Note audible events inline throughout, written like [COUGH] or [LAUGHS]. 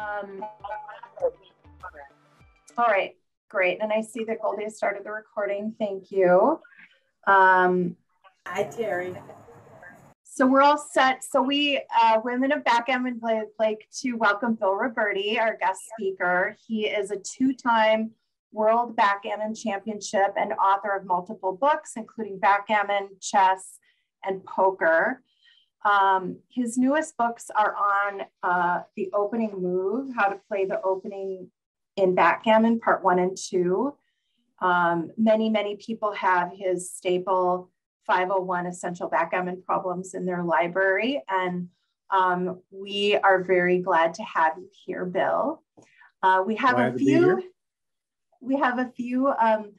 Um, all right, great. And I see that Goldie has started the recording. Thank you. Um, Hi, Terry. So we're all set. So we, uh, Women of Backgammon, would like to welcome Bill Robertie, our guest speaker. He is a two-time World Backgammon Championship and author of multiple books, including Backgammon, Chess, and Poker. Um, his newest books are on uh, the opening move, how to play the opening in backgammon, part one and two. Um, many, many people have his staple 501 essential backgammon problems in their library. And um, we are very glad to have you here, Bill. Uh, we have glad a few, we have a few um,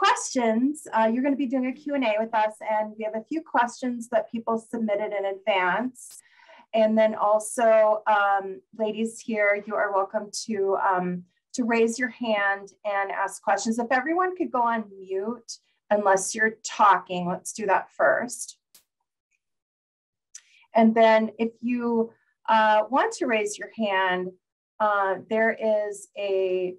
questions. Uh, you're going to be doing a Q&A with us and we have a few questions that people submitted in advance. And then also, um, ladies here, you are welcome to, um, to raise your hand and ask questions. If everyone could go on mute unless you're talking, let's do that first. And then if you uh, want to raise your hand, uh, there is a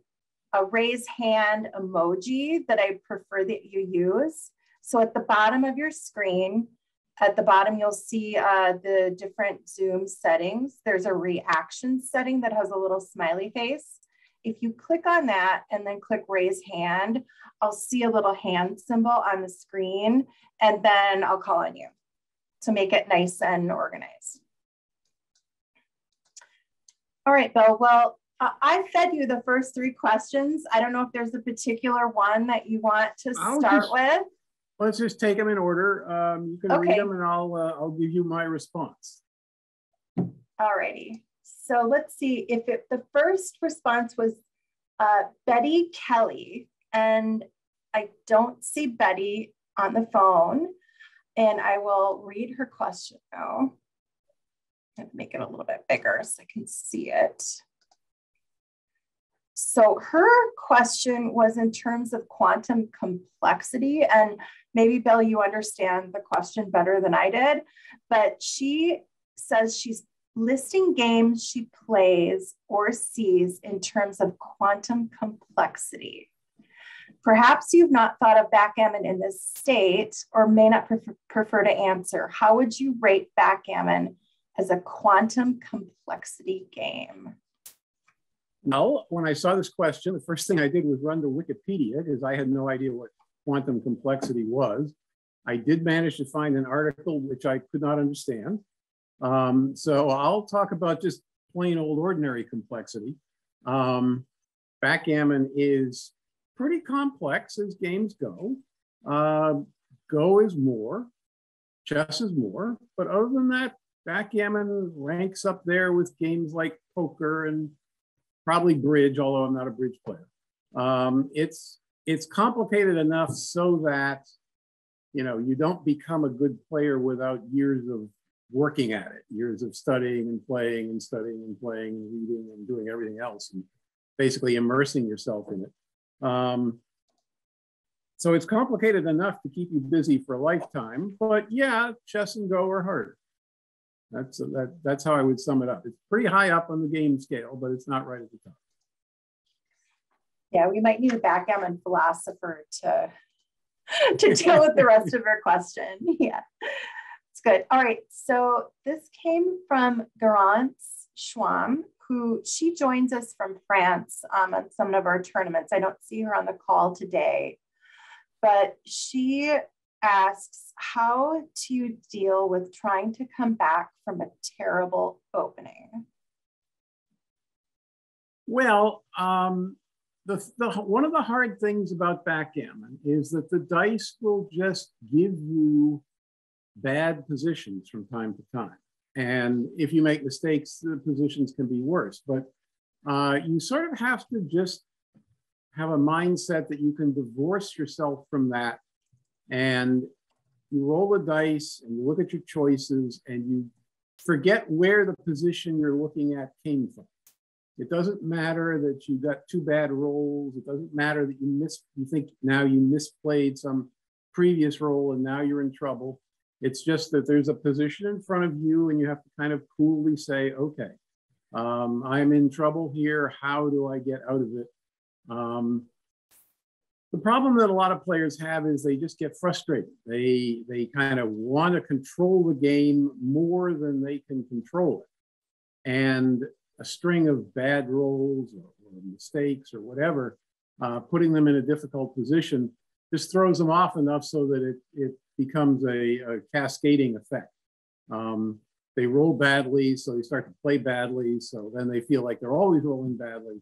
a raise hand emoji that I prefer that you use. So at the bottom of your screen, at the bottom, you'll see uh, the different Zoom settings. There's a reaction setting that has a little smiley face. If you click on that and then click raise hand, I'll see a little hand symbol on the screen and then I'll call on you to make it nice and organized. All right, Bill. Well, uh, I fed you the first three questions. I don't know if there's a particular one that you want to start just, with. Let's just take them in order. Um, you can okay. read them and I'll, uh, I'll give you my response. All righty. So let's see if it, the first response was uh, Betty Kelly, and I don't see Betty on the phone, and I will read her question now. And make it a little bit bigger so I can see it. So her question was in terms of quantum complexity. And maybe, Bill, you understand the question better than I did. But she says she's listing games she plays or sees in terms of quantum complexity. Perhaps you've not thought of backgammon in this state or may not prefer, to answer. How would you rate backgammon as a quantum complexity game? Well, when I saw this question, the first thing I did was run to Wikipedia because I had no idea what quantum complexity was. I did manage to find an article which I could not understand. Um, so I'll talk about just plain old ordinary complexity. Um, backgammon is pretty complex as games go. Uh, Go is more, chess is more, but other than that, backgammon ranks up there with games like poker and probably bridge, although I'm not a bridge player. Um, it's it's complicated enough so that you know you don't become a good player without years of working at it, years of studying and playing and studying and playing and reading and doing everything else and basically immersing yourself in it. Um, so it's complicated enough to keep you busy for a lifetime, but yeah, chess and go are harder. That's that, that's how I would sum it up. It's pretty high up on the game scale, but it's not right at the top. Yeah, we might need a backgammon philosopher to to deal with the rest of her question. [LAUGHS] Yeah, it's good. All right, so this came from Garance Schwam, who she joins us from France um, on some of our tournaments. I don't see her on the call today, but she asks, how you deal with trying to come back from a terrible opening? Well, um, the, the, one of the hard things about backgammon is that the dice will just give you bad positions from time to time. And if you make mistakes, the positions can be worse. But uh, you sort of have to just have a mindset that you can divorce yourself from that and you roll the dice and you look at your choices and you forget where the position you're looking at came from. It doesn't matter that you got two bad rolls. It doesn't matter that you miss, you think now you misplayed some previous roll and now you're in trouble. It's just that there's a position in front of you and you have to kind of coolly say, okay, Um, I'm in trouble here. How do I get out of it? Um, the problem that a lot of players have is they just get frustrated. They they kind of want to control the game more than they can control it, and a string of bad rolls or, or mistakes or whatever, uh, putting them in a difficult position, just throws them off enough so that it it becomes a, a cascading effect. Um, they roll badly, so they start to play badly. So then they feel like they're always rolling badly.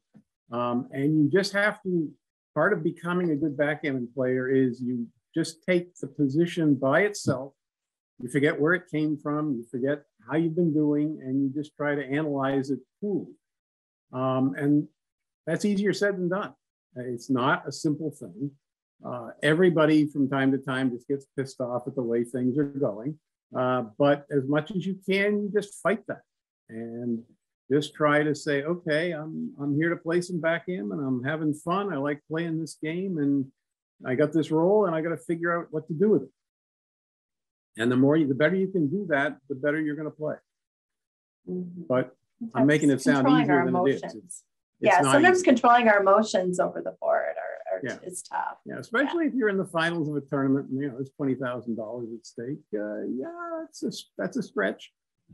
Um, and you just have to, part of becoming a good backgammon player is you just take the position by itself. You forget where it came from, you forget how you've been doing, and you just try to analyze it coolly. Um, and that's easier said than done. It's not a simple thing. Uh, everybody from time to time just gets pissed off at the way things are going. Uh, but as much as you can, you just fight that and just try to say, okay, I'm, I'm here to play some backgammon and I'm having fun. I like playing this game and I got this roll and I got to figure out what to do with it. And the more you, the better you can do that, the better you're going to play. Mm-hmm. But I'm making it sound easier than it is. It's, it's yeah, sometimes easy. controlling our emotions over the board are, are yeah. is tough. Yeah, especially yeah. if you're in the finals of a tournament and you know there's twenty thousand dollars at stake. Uh, yeah, that's a that's a stretch.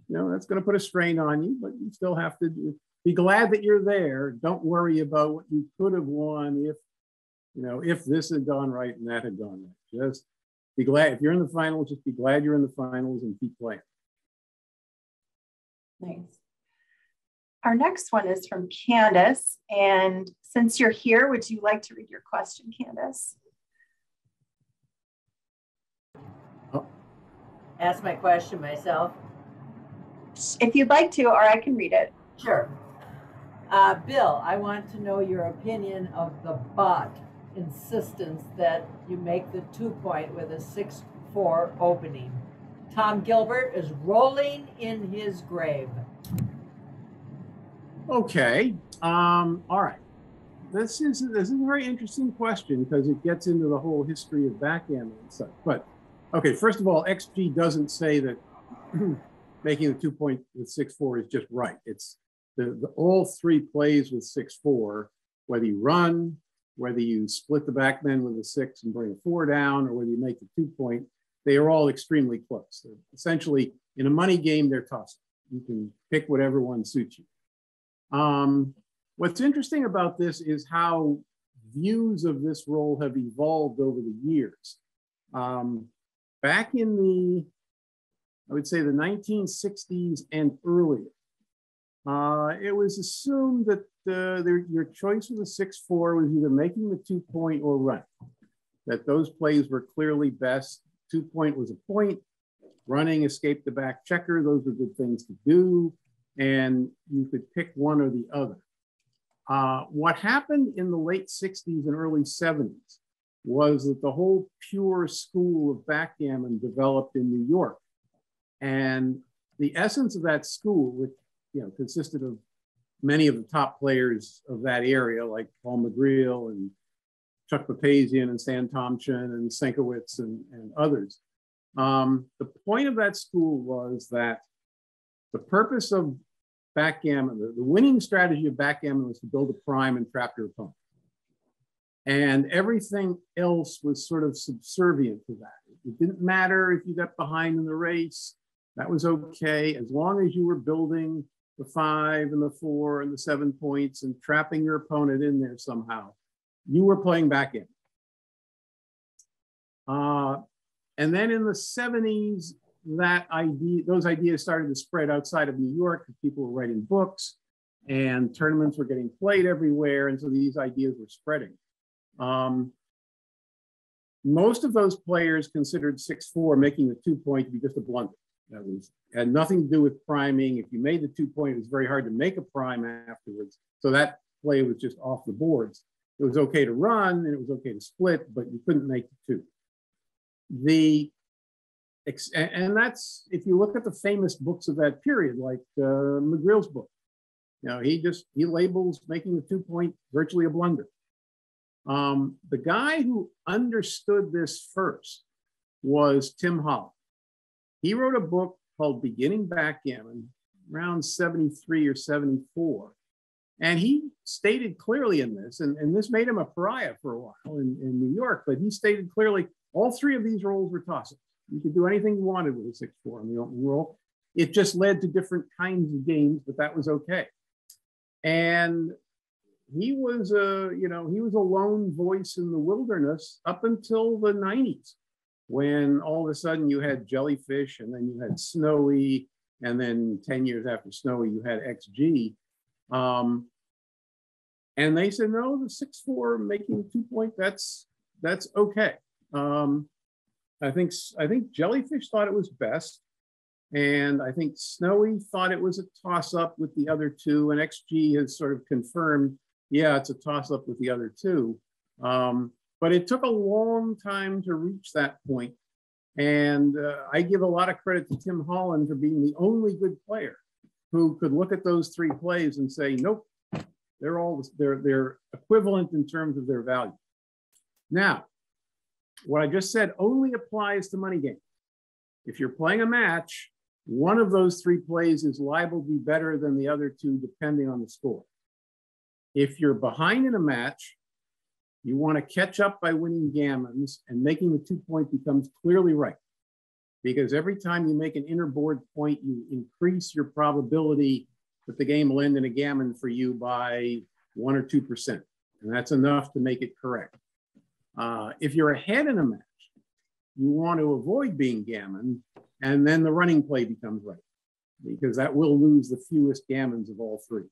You know, that's going to put a strain on you, but you still have to be glad that you're there. Don't worry about what you could have won if, you know, if this had gone right and that had gone right. Just be glad if you're in the finals. Just be glad you're in the finals and keep playing. Nice. Our next one is from Candace. And since you're here, would you like to read your question, Candace? Oh. Ask my question myself. If you'd like to, or I can read it. Sure. Uh, Bill, I want to know your opinion of the bot insistence that you make the two point with a 6 4 opening. Tom Gilbert is rolling in his grave. Okay. Um, all right. This is this is a very interesting question because it gets into the whole history of backgammon and such. But okay, first of all, XG doesn't say that [CLEARS THROAT] making the two point with six four is just right. It's the, the all three plays with six four, whether you run, whether you split the backmen with a six and bring a four down, or whether you make the two point, they are all extremely close. They're essentially, in a money game, they're tossed. You can pick whatever one suits you. Um, what's interesting about this is how views of this roll have evolved over the years. Um, back in the I would say the 1960s and earlier. Uh, it was assumed that uh, your choice of the 6-4 was either making the two point or running, that those plays were clearly best. Two point was a point, running escape the back checker, those were good things to do, and you could pick one or the other. Uh, what happened in the late 60s and early 70s was that the whole pure school of backgammon developed in New York and the essence of that school, which you know consisted of many of the top players of that area, like Paul Magriel and Chuck Papazian and Stan Tomchin and Sienkiewicz and, and others. Um, the point of that school was that the purpose of backgammon, the, the winning strategy of backgammon was to build a prime and trap your opponent. And everything else was sort of subservient to that. It didn't matter if you got behind in the race. That was okay as long as you were building the five and the four and the seven points and trapping your opponent in there somehow. You were playing back in. Uh, and then in the 70s, that idea, those ideas started to spread outside of New York people were writing books and tournaments were getting played everywhere. And so these ideas were spreading. Um, most of those players considered 6-4 making the two point to be just a blunder. That was had nothing to do with priming. If you made the two point, it was very hard to make a prime afterwards. So that play was just off the boards. It was okay to run and it was okay to split, but you couldn't make the two. The and that's if you look at the famous books of that period, like uh, Magriel's book. You know, he just he labels making the two point virtually a blunder. Um, the guy who understood this first was Tim Holland. He wrote a book called Beginning Backgammon around 73 or 74. And he stated clearly in this, and, and this made him a pariah for a while in, in New York, but he stated clearly all three of these rolls were toss-ups. You could do anything you wanted with a 6-4 in the open rule. It just led to different kinds of games, but that was okay. And he was a, you know, he was a lone voice in the wilderness up until the 90s, when all of a sudden you had Jellyfish and then you had Snowie, and then 10 years after Snowie, you had XG. Um, and they said, no, the six four making two point, that's that's okay. Um, I think I think Jellyfish thought it was best. And I think Snowie thought it was a toss up with the other two. And XG has sort of confirmed, yeah, it's a toss up with the other two. Um, but it took a long time to reach that point. And uh, I give a lot of credit to Tim Holland for being the only good player who could look at those three plays and say, nope, they're all they're they're equivalent in terms of their value. Now, what I just said only applies to money games. If you're playing a match, one of those three plays is liable to be better than the other two, depending on the score. If you're behind in a match, you want to catch up by winning gammons, and making the two point becomes clearly right. Because every time you make an inner board point, you increase your probability that the game will end in a gammon for you by one or 2%. And that's enough to make it correct. Uh, if you're ahead in a match, you want to avoid being gammon, and then the running play becomes right, because that will lose the fewest gammons of all three.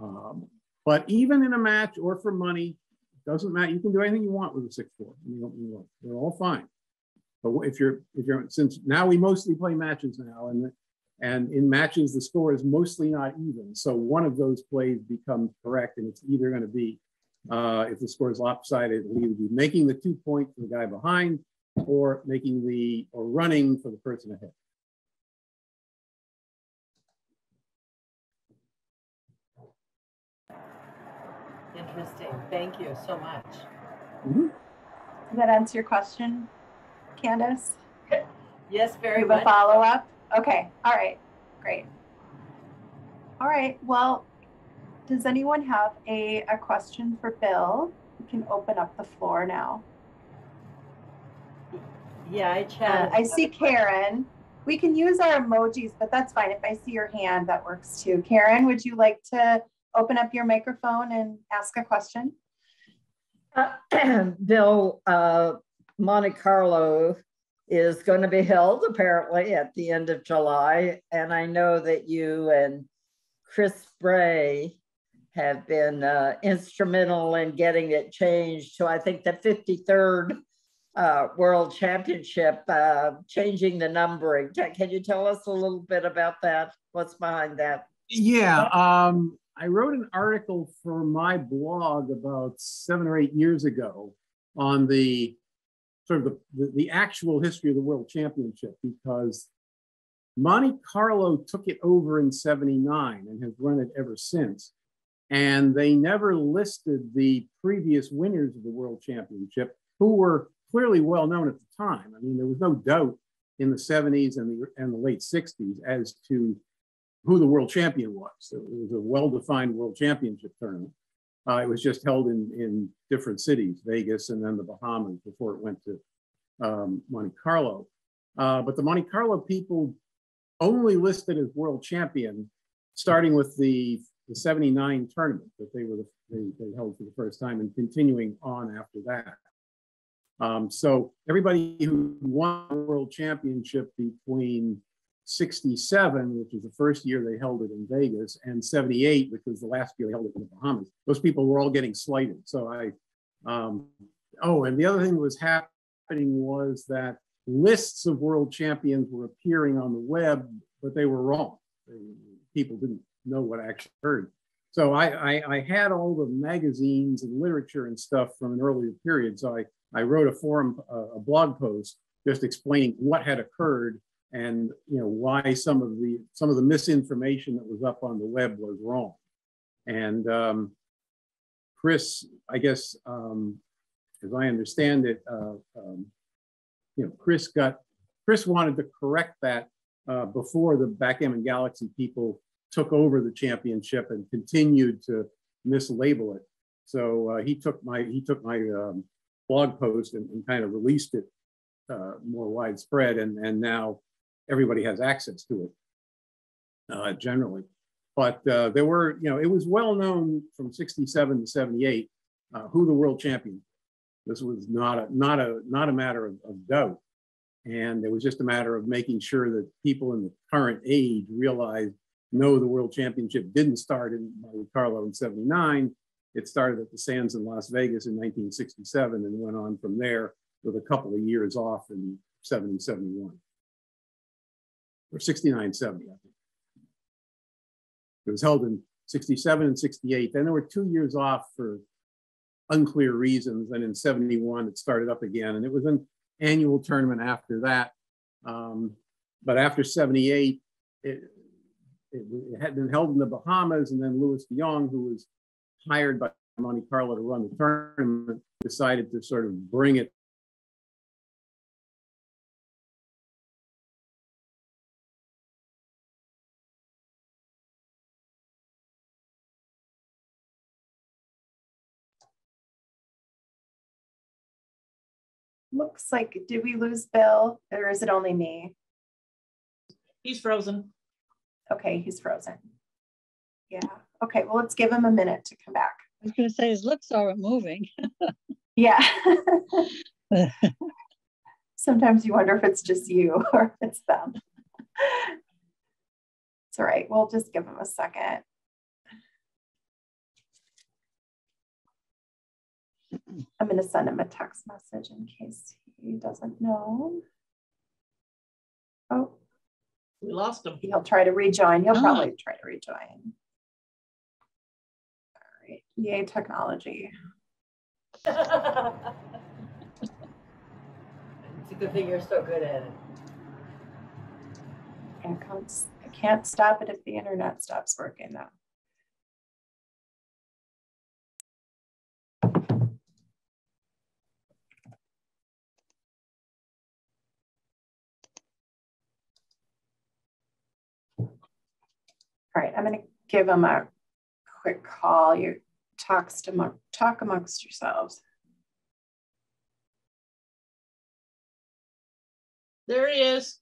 Um, but even in a match or for money, doesn't matter. You can do anything you want with a six four. They're all fine. But if you're if you're since now we mostly play matches now, and and in matches the score is mostly not even. So one of those plays becomes correct, and it's either going to be uh, if the score is lopsided, it'll either be making the two point for the guy behind, or making the or running for the person ahead. Interesting. Thank you so much. Mm -hmm. Does that answer your question, Candace? Yes, very you much. a follow up? Okay. All right. Great. All right. Well, does anyone have a, a question for Bill? We can open up the floor now. Yeah, I chat. Uh, I see Karen. We can use our emojis, but that's fine. If I see your hand, that works too. Karen, would you like to open up your microphone and ask a question? Uh, [CLEARS THROAT] Bill, uh, Monte Carlo is going to be held apparently at the end of July. And I know that you and Chris Bray have been uh, instrumental in getting it changed to, I think, the 53rd uh, World Championship, uh, changing the numbering. Can you tell us a little bit about that? What's behind that? Yeah, um, I wrote an article for my blog about seven or eight years ago on the sort of the, the, actual history of the World Championship because Monte Carlo took it over in 79 and has run it ever since. And they never listed the previous winners of the World Championship who were clearly well known at the time. I mean, there was no doubt in the 70s and the, and the late 60s as to who the world champion was. It was a well-defined world championship tournament. Uh, it was just held in, in different cities, Vegas and then the Bahamas before it went to um, Monte Carlo. Uh, but the Monte Carlo people only listed as world champion, starting with the, the 79 tournament that they were the, they, they held for the first time and continuing on after that. Um, so everybody who won the world championship between 67, which was the first year they held it in Vegas, and 78, which was the last year they held it in the Bahamas, those people were all getting slighted. So I, um, oh, and the other thing that was happening was that lists of world champions were appearing on the web, but they were wrong. People didn't know what actually occurred. So I, I, I, had all the magazines and literature and stuff from an earlier period. So I, I wrote a forum, a blog post just explaining what had occurred and you know why some of the some of the misinformation that was up on the web was wrong. And um, Chris, I guess, um, as I understand it, uh, um, you know, Chris got Chris wanted to correct that uh, before the Backgammon Galaxy people took over the championship and continued to mislabel it. So uh, he took my he took my um, blog post and, and, kind of released it uh, more widespread, and and now everybody has access to it uh, generally. But uh, there were, you know, it was well known from '67 to '78 uh, who the world champion. This was not a not a not a matter of, of doubt, and it was just a matter of making sure that people in the current age realized no, the world championship didn't start in Monte Carlo in 79. It started at the Sands in Las Vegas in 1967 and went on from there with a couple of years off in 70, 71. Or 69, 70, I think. It was held in 67 and 68. Then there were two years off for unclear reasons. And in 71, it started up again. And it was an annual tournament after that. Um, but after 78, it, it, it, had been held in the Bahamas. And then Lewis Deyong, who was hired by Monte Carlo to run the tournament, decided to sort of bring it Looks like, did we lose Bill or is it only me? He's frozen. Okay, he's frozen. Yeah. Okay, well, let's give him a minute to come back. I was going to say his lips aren't moving. [LAUGHS] yeah. Sometimes you wonder if it's just you [LAUGHS] or if it's them. it's all right. We'll just give him a second. I'm going to send him a text message in case he doesn't know. Oh, we lost him. He'll try to rejoin. He'll oh. probably try to rejoin. All right. Yay, technology. [LAUGHS] it's a good thing you're so good at it. I can't, I can't stop it if the internet stops working though. All right, I'm going to give them a quick call. You talks to talk amongst yourselves. There he is.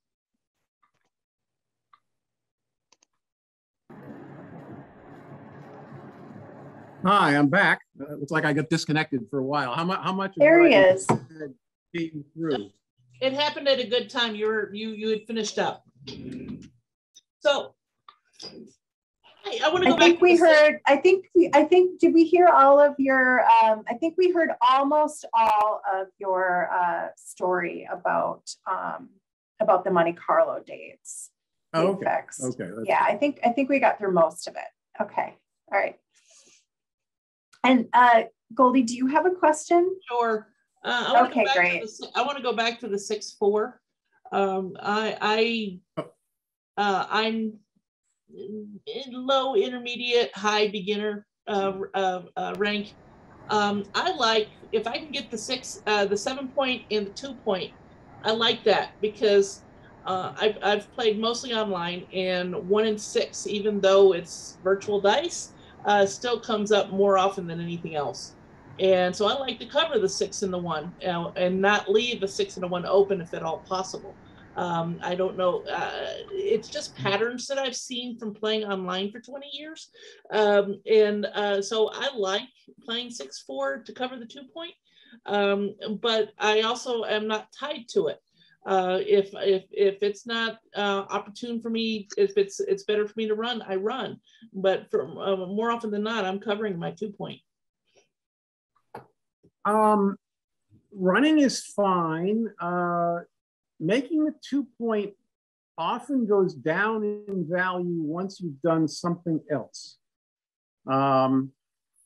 Hi, I'm back. Uh, looks like I got disconnected for a while. How much? How much? There he is. Came through. It happened at a good time. You were you you had finished up. So I, I want to go I think we heard, I think we, I think, did we hear all of your, um, I think we heard almost all of your uh, story about, um, about the Monte Carlo dates. Oh, okay. Fixed. Okay. Yeah, I think, I think we got through most of it. Okay. All right. And uh, Goldie, do you have a question? Sure. Uh, okay, great. The, I want to go back to the six four. Um, I I oh. uh, I'm low, intermediate, high beginner uh, uh, uh, rank. Um, I like if I can get the six, uh, the seven point and the two point. I like that because uh, I've I've played mostly online, and one in six, even though it's virtual dice, uh, still comes up more often than anything else. And so I like to cover the six and the one, and not leave the six and the one open if at all possible. Um, I don't know. Uh, it's just patterns that I've seen from playing online for 20 years. Um, and uh, so I like playing 6 4 to cover the two point, um, but I also am not tied to it. Uh, if if if it's not uh, opportune for me, if it's it's better for me to run, I run. But for uh, more often than not, I'm covering my two point. Um, running is fine. Uh, making a two point often goes down in value once you've done something else. Um,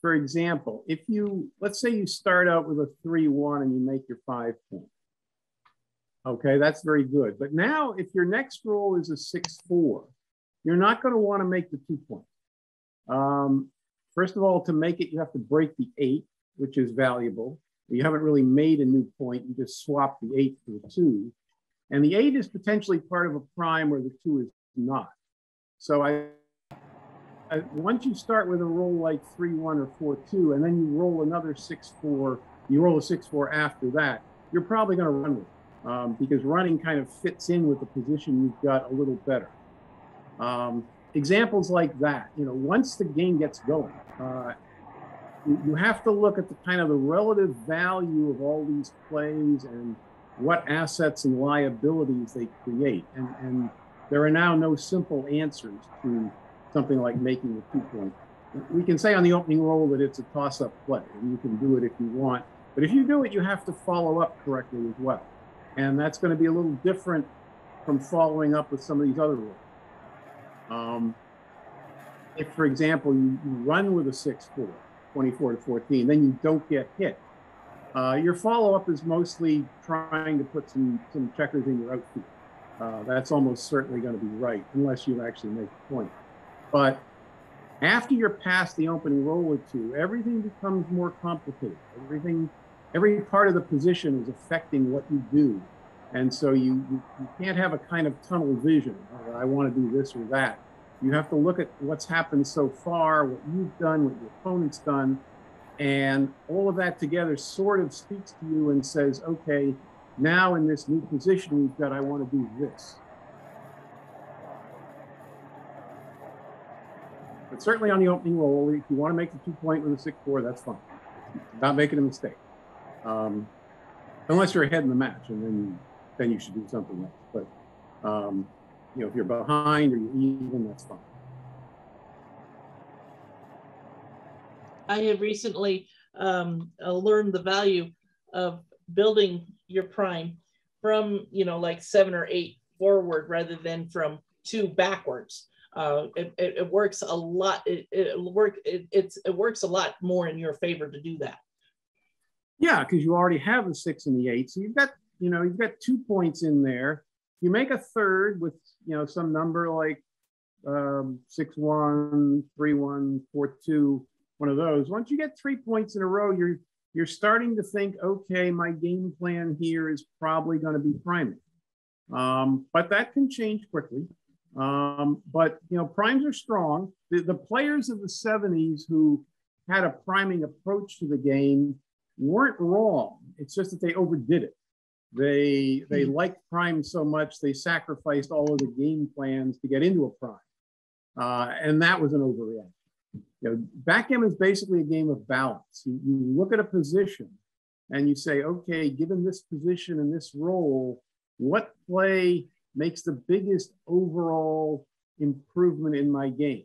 for example, if you, let's say you start out with a three one and you make your five point. Okay, that's very good. But now if your next roll is a six four, you're not going to want to make the two point. Um, first of all, to make it, you have to break the eight, which is valuable. You haven't really made a new point. You just swap the eight for the two. And the eight is potentially part of a prime where the two is not. So I, I once you start with a roll like three, one or four, two, and then you roll another six, four, you roll a six, four after that, you're probably going to run with it um, because running kind of fits in with the position you've got a little better. Um, examples like that, you know, once the game gets going, uh, you, you have to look at the kind of the relative value of all these plays and what assets and liabilities they create. And, and there are now no simple answers to something like making a two point. We can say on the opening roll that it's a toss up play, and you can do it if you want. But if you do it, you have to follow up correctly as well. And that's going to be a little different from following up with some of these other rules. Um, if, for example, you, you run with a 6 4, 24 to 14, then you don't get hit. Uh, your follow up is mostly trying to put some, some checkers in your outfield. Uh, that's almost certainly going to be right, unless you actually make a point. But after you're past the opening roll or two, everything becomes more complicated. Everything, every part of the position is affecting what you do. And so you, you, you can't have a kind of tunnel vision. Oh, I want to do this or that. You have to look at what's happened so far, what you've done, what your opponent's done, and all of that together sort of speaks to you and says, okay, now in this new position we've got, I want to do this. But certainly on the opening roll, if you want to make the two point with a six four, that's fine. Not making a mistake. Um, unless you're ahead in the match, and then then you should do something else. But um, you know, if you're behind or you're even, that's fine. I have recently um, uh, learned the value of building your prime from, you know, like seven or eight forward rather than from two backwards. Uh, it, it, it, works a lot. It, it work. It, it's it works a lot more in your favor to do that. Yeah, because you already have the six and the eight, so you've got you know you've got two points in there. You make a third with you know some number like um, six one, three one, four two one of those. Once you get three points in a row, you're you're starting to think, okay, my game plan here is probably going to be priming. Um, but that can change quickly. Um, but you know, primes are strong. The, the players of the 70s who had a priming approach to the game weren't wrong. It's just that they overdid it. They they mm-hmm. liked prime so much they sacrificed all of the game plans to get into a prime, uh, and that was an overreaction you know, backgammon is basically a game of balance. You, you look at a position and you say, okay, given this position and this roll, what play makes the biggest overall improvement in my game?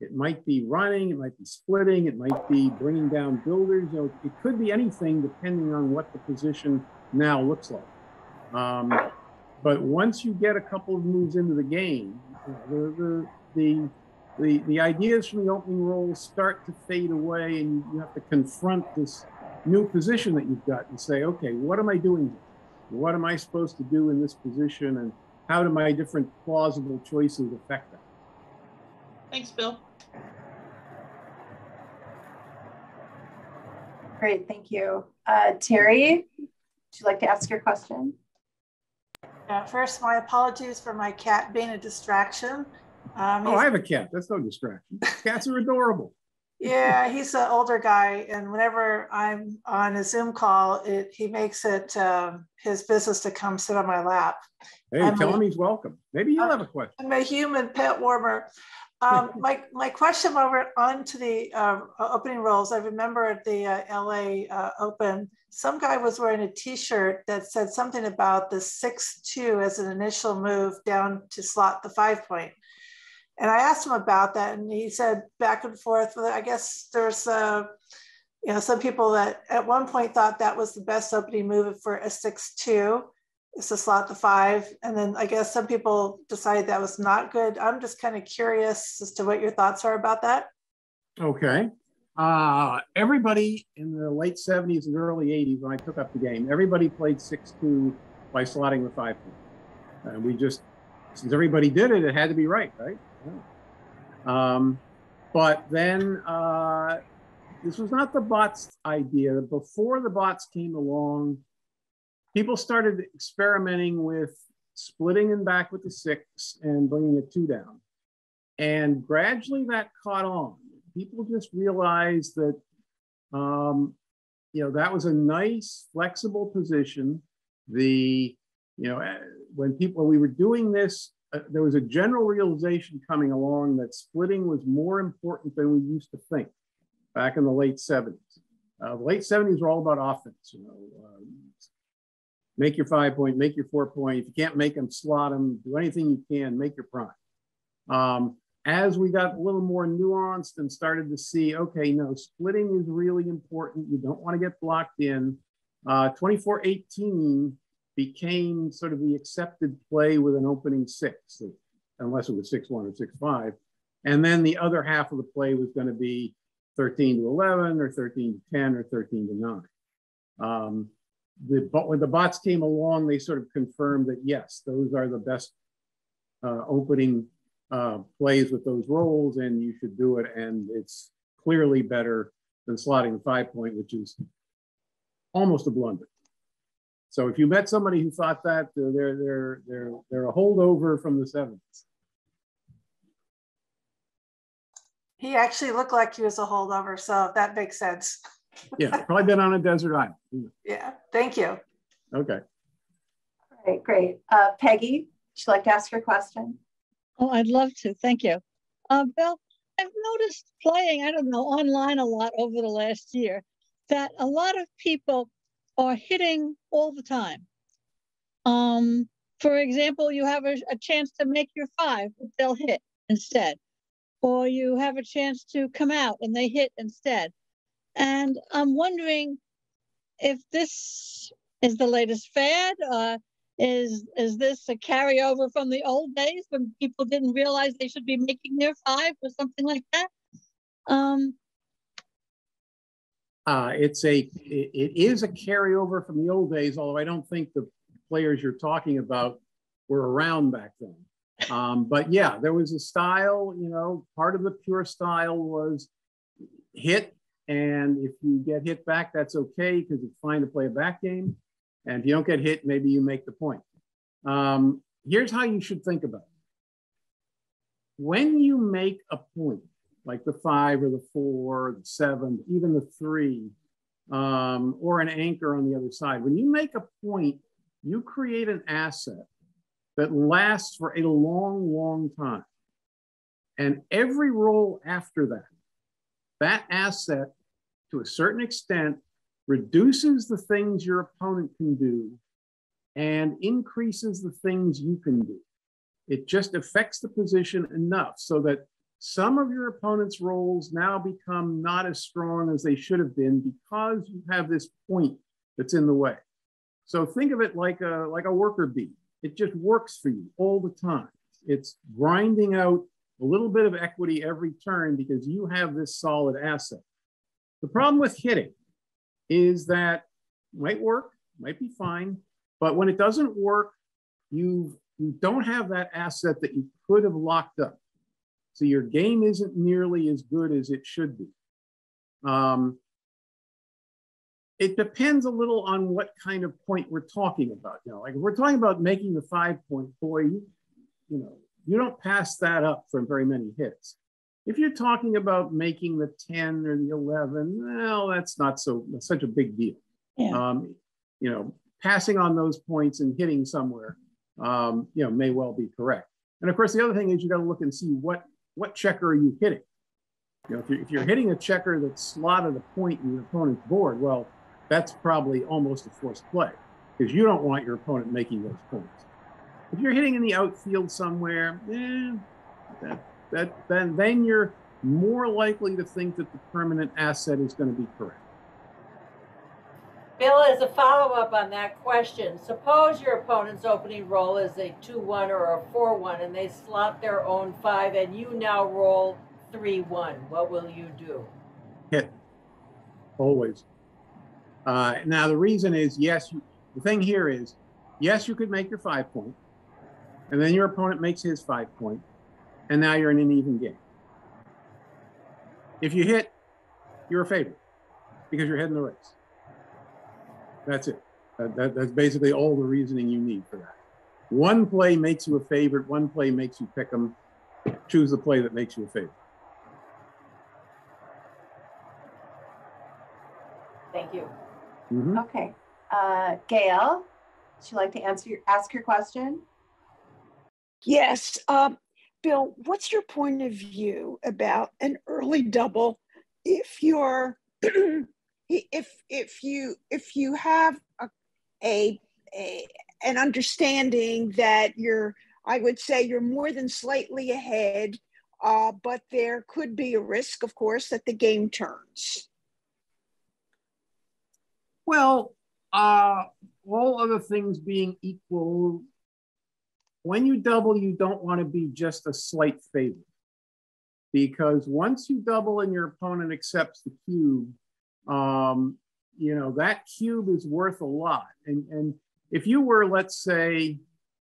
It might be running, it might be splitting, it might be bringing down builders. You know, it could be anything depending on what the position now looks like. Um, but once you get a couple of moves into the game, the, the, the the, the ideas from the opening roll start to fade away and you have to confront this new position that you've got and say, okay, what am I doing here? What am I supposed to do in this position? And how do my different plausible choices affect that? Thanks, Bill. Great, thank you. Uh, Terry, would you like to ask your question? Uh, first, my apologies for my cat being a distraction. Um, oh, I have a cat. That's no distraction. Cats are adorable. yeah, he's an older guy, and whenever I'm on a Zoom call, it he makes it um, his business to come sit on my lap. Hey, I'm tell a, him he's welcome. Maybe you'll have a question. I'm a human pet warmer. Um, [LAUGHS] my my question over onto the uh, opening rolls. I remember at the uh, LA uh, Open, some guy was wearing a T-shirt that said something about the six two as an initial move down to slot the five point. And I asked him about that, and he said back and forth. I guess there's, uh, you know, some people that at one point thought that was the best opening move for a six-two, is to slot the five, and then I guess some people decided that was not good. I'm just kind of curious as to what your thoughts are about that. Okay. Uh, everybody in the late 70s and early 80s, when I took up the game, everybody played 6 2 by slotting the five point. And we just, since everybody did it, it had to be right, right? Um, but then uh, this was not the bots idea. Before the bots came along, people started experimenting with splitting in back with the six and bringing a two down. And gradually that caught on. People just realized that, um, you know, that was a nice, flexible position. The, you know, eh, when people, when we were doing this, uh, there was a general realization coming along that splitting was more important than we used to think back in the late 70s. Uh, the late 70s were all about offense, you know, um, make your five point, make your four point. If you can't make them, slot them, do anything you can, make your prime. Um, as we got a little more nuanced and started to see, okay, no, splitting is really important. You don't want to get blocked in. Uh, 2418 became sort of the accepted play with an opening six, unless it was 6 1 or 6 5. And then the other half of the play was going to be 13 to 11 or 13 to 10 or 13 to 9. Um, the, but when the bots came along, they sort of confirmed that yes, those are the best uh, opening uh, plays with those rolls, and you should do it. And it's clearly better than slotting five point, which is almost a blunder. So if you met somebody who thought that, they're they're they're they're a holdover from the seventies. He actually looked like he was a holdover, so that makes sense. yeah, [LAUGHS] probably been on a desert island. Yeah, thank you. Okay. All right, great. Uh, Peggy, would you like to ask your question? Oh, I'd love to. Thank you. Uh, Bill, I've noticed playing, I don't know, online a lot over the last year that a lot of people are hitting all the time. Um, for example, you have a, a chance to make your five, but they'll hit instead. Or you have a chance to come out and they hit instead. And I'm wondering if this is the latest fad. Uh, is is this a carryover from the old days when people didn't realize they should be making their five or something like that? Um, uh, it's a it, is a carryover from the old days, although I don't think the players you're talking about were around back then. Um, but yeah, there was a style. You know, part of the pure style was hit, and if you get hit back, that's okay because it's fine to play a back game. And if you don't get hit, maybe you make the point. Um, here's how you should think about it. When you make a point, like the five or the four, the seven, even the three, um, or an anchor on the other side. When you make a point, you create an asset that lasts for a long, long time. And every roll after that, that asset, to a certain extent, reduces the things your opponent can do and increases the things you can do. It just affects the position enough so that some of your opponent's rolls now become not as strong as they should have been because you have this point that's in the way. So think of it like a, like a worker bee. It just works for you all the time. It's grinding out a little bit of equity every turn because you have this solid asset. The problem with hitting is that might work, might be fine, but when it doesn't work, you you don't have that asset that you could have locked up. So your game isn't nearly as good as it should be. Um, it depends a little on what kind of point we're talking about. You know, like if we're talking about making the five point, boy, you, you know, you don't pass that up from very many hits. If you're talking about making the 10 or the 11, well, that's not so such a big deal. Yeah. Um, you know, passing on those points and hitting somewhere, um, you know, may well be correct. And of course, the other thing is you got to look and see what what checker are you hitting? You know, if you're, if you're hitting a checker that's slotted a point in your opponent's board, well, that's probably almost a forced play because you don't want your opponent making those points. If you're hitting in the outfield somewhere, eh, that, that, then, then you're more likely to think that the permanent asset is going to be correct. Bill, as a follow up on that question, suppose your opponent's opening roll is a 2 1 or a 4 1 and they slot their own 5 and you now roll 3 1. What will you do? Hit. Always. Uh, now, the reason is yes, the thing here is yes, you could make your 5 point, and then your opponent makes his 5 point, and now you're in an even game. If you hit, you're a favorite because you're heading the race. That's it. That, that, that's basically all the reasoning you need for that. One play makes you a favorite, one play makes you pick them. Choose the play that makes you a favorite. Thank you. Mm -hmm. Okay. Uh, Gail, would you like to answer your, ask your question? Yes. Um, Bill, what's your point of view about an early double if you're [CLEARS THROAT] if if you if you have a, a, a an understanding that you're I would say you're more than slightly ahead, uh, but there could be a risk, of course, that the game turns. Well, uh, all other things being equal, when you double, you don't want to be just a slight favorite. Because once you double and your opponent accepts the cube, um, you know, that cube is worth a lot. And, and if you were, let's say,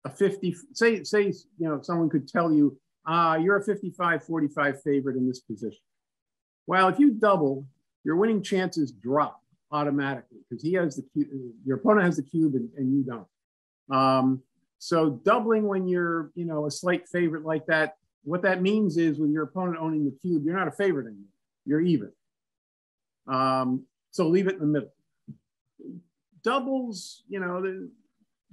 a 50, say, say, you know, someone could tell you, uh, you're a 55 45 favorite in this position. Well, if you double, your winning chances drop automatically because he has the cube, your opponent has the cube and, and you don't. Um, so doubling when you're, you know, a slight favorite like that, what that means is with your opponent owning the cube, you're not a favorite anymore. You're even. Um, so leave it in the middle. Doubles, you know, the,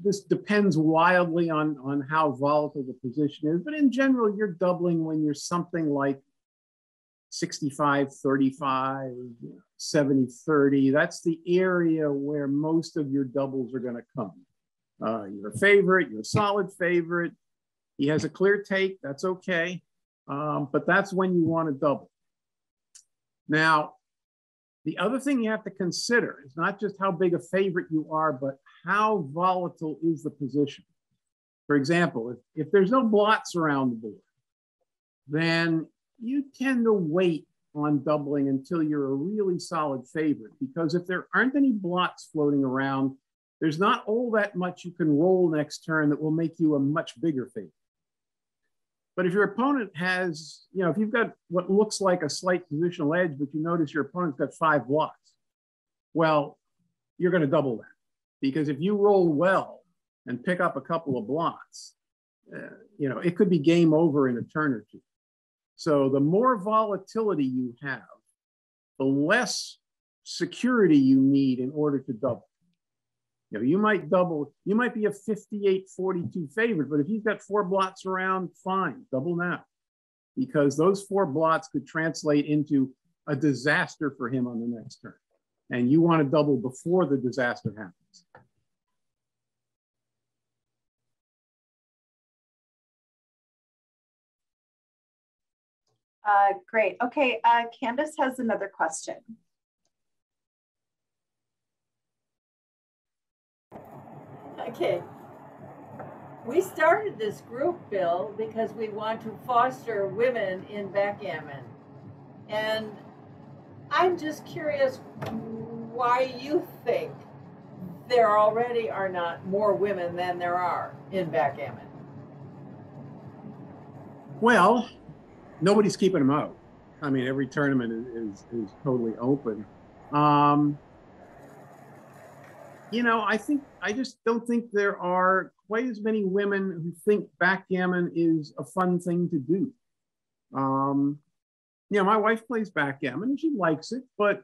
this depends wildly on, on how volatile the position is, but in general, you're doubling when you're something like 65, 35, 70, 30. That's the area where most of your doubles are going to come. Uh, you're a favorite, you're a solid favorite. He has a clear take, that's okay. Um, but that's when you want to double. Now, the other thing you have to consider is not just how big a favorite you are, but how volatile is the position. For example, if, if there's no blots around the board, then you tend to wait on doubling until you're a really solid favorite because if there aren't any blots floating around, there's not all that much you can roll next turn that will make you a much bigger favorite. But if your opponent has, you know, if you've got what looks like a slight positional edge, but you notice your opponent's got five blocks, well, you're going to double that. Because if you roll well and pick up a couple of blocks, uh, you know, it could be game over in a turn or two. So the more volatility you have, the less security you need in order to double. You know, you might double, you might be a 58 42 favorite, but if you've got four blots around, fine, double now. Because those four blots could translate into a disaster for him on the next turn. And you want to double before the disaster happens. Uh, great. Okay, uh, Candace has another question. Okay. We started this group, Bill, because we want to foster women in backgammon. And I'm just curious why you think there already are not more women than there are in backgammon. Well, nobody's keeping them out. I mean, every tournament is, is, is totally open. Um, you know, I think I just don't think there are quite as many women who think backgammon is a fun thing to do. Um, you know, my wife plays backgammon and she likes it, but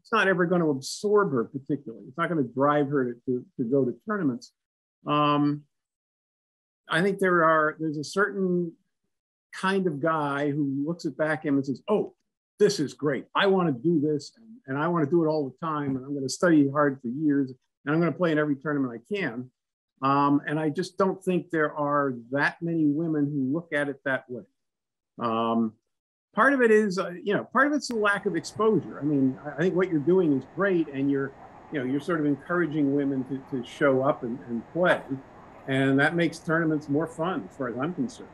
it's not ever going to absorb her particularly. It's not going to drive her to, to, to go to tournaments. Um, I think there are there's a certain kind of guy who looks at backgammon and says, "Oh, this is great. I want to do this and, and I want to do it all the time. And I'm going to study hard for years and I'm going to play in every tournament I can. Um, and I just don't think there are that many women who look at it that way. Um, part of it is, uh, you know, part of it's the lack of exposure. I mean, I think what you're doing is great and you're, you know, you're sort of encouraging women to, to show up and, and play. And that makes tournaments more fun as far as I'm concerned.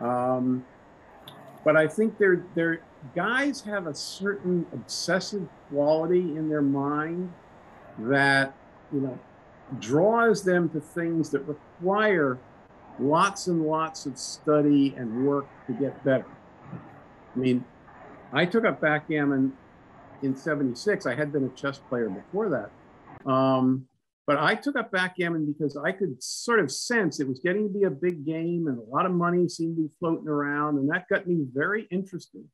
Um, but I think they're, they're, guys have a certain obsessive quality in their mind that you know draws them to things that require lots and lots of study and work to get better. I mean, I took up backgammon in 76. I had been a chess player before that. Um, but I took up backgammon because I could sort of sense it was getting to be a big game and a lot of money seemed to be floating around. And that got me very interested.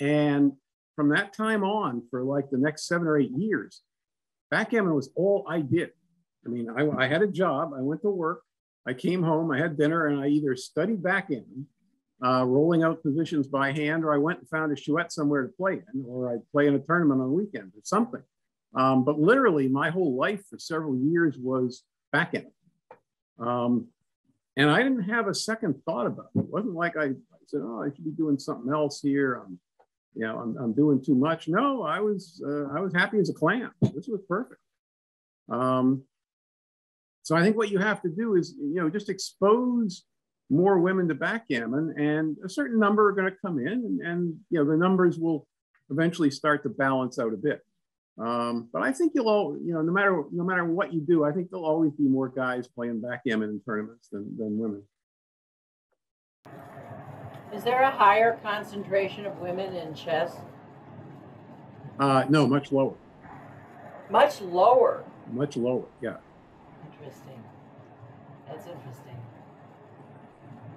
And from that time on, for like the next seven or eight years, backgammon was all I did. I mean, I, I had a job, I went to work, I came home, I had dinner, and I either studied backgammon, uh, rolling out positions by hand, or I went and found a chouette somewhere to play in, or I'd play in a tournament on the weekend or something. Um, but literally, my whole life for several years was backgammon. Um, and I didn't have a second thought about it. It wasn't like I, I said, oh, I should be doing something else here. I'm, you know, I'm, I'm doing too much. No, I was, uh, I was happy as a clam. This was perfect. Um, so I think what you have to do is, you know, just expose more women to backgammon and a certain number are going to come in and, and, you know, the numbers will eventually start to balance out a bit. Um, but I think you'll all, you know, no matter no matter what you do, I think there'll always be more guys playing backgammon in tournaments than, than women. Is there a higher concentration of women in chess? Uh, no, much lower. Much lower. Much lower, yeah. Interesting. That's interesting.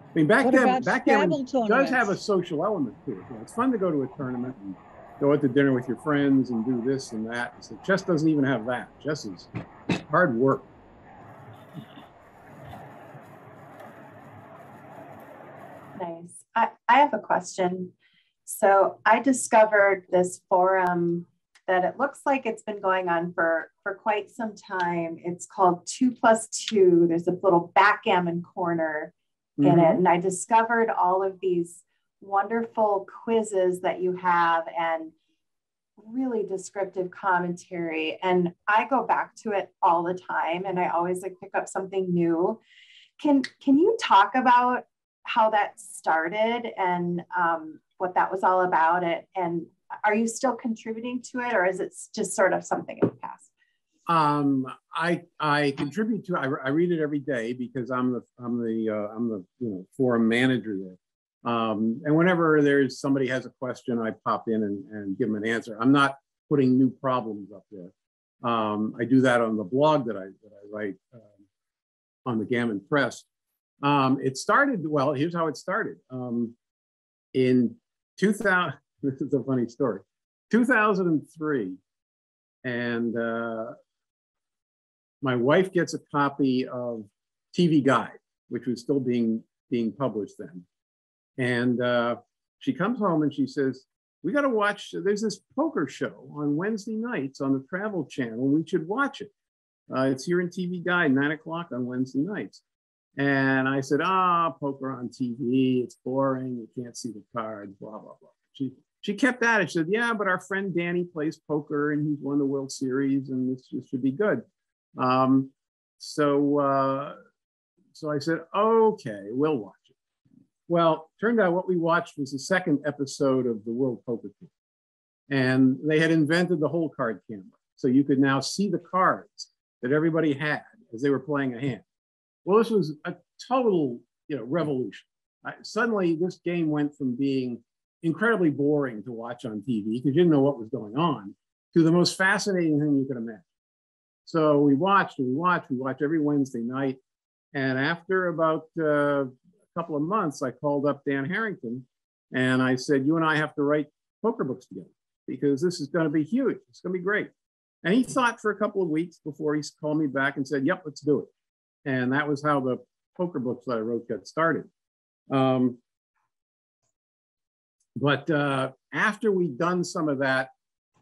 I mean, backgammon, backgammon does have a social element to it. It's fun to go to a tournament and go out to dinner with your friends and do this and that. So chess doesn't even have that. Chess is hard work. Nice. I, I have a question. So I discovered this forum that it looks like it's been going on for, for quite some time. It's called Two Plus Two. There's a little backgammon corner mm -hmm. in it. Mm-hmm. And I discovered all of these wonderful quizzes that you have and really descriptive commentary. And i go back to it all the time and i always like pick up something new. Can can you talk about how that started and um, what that was all about? It and are you still contributing to it or is it just sort of something in the past? Um, I I contribute to I, I read it every day because I'm the I'm the uh, I'm the you know forum manager there um, and whenever there's somebody has a question, I pop in and, and give them an answer. I'm not putting new problems up there. Um, I do that on the blog that I, that I write um, on the Gammon Press. Um, it started, well, here's how it started. Um, in 2000, [LAUGHS] this is a funny story, 2003, and uh, my wife gets a copy of TV Guide, which was still being, being published then. And uh, she comes home and she says, we got to watch, there's this poker show on Wednesday nights on the Travel Channel. We should watch it. Uh, it's here in TV Guide, nine o'clock on Wednesday nights. And I said, ah, poker on TV, it's boring. You can't see the cards, blah, blah, blah. She, she kept at it. She said, yeah, but our friend Danny plays poker and he's won the World Series and this, this should be good. Um, so, uh, so I said, okay, we'll watch. Well, turned out what we watched was the second episode of the World Poker Tour. And they had invented the whole card camera. So you could now see the cards that everybody had as they were playing a hand. Well, this was a total you know, revolution. I, suddenly, this game went from being incredibly boring to watch on TV because you didn't know what was going on to the most fascinating thing you could imagine. So we watched, we watched, we watched every Wednesday night. And after about uh, couple of months, I called up Dan Harrington and I said, You and I have to write poker books together because this is going to be huge. It's going to be great. And he thought for a couple of weeks before he called me back and said, Yep, let's do it. And that was how the poker books that I wrote got started. Um, but uh, after we'd done some of that,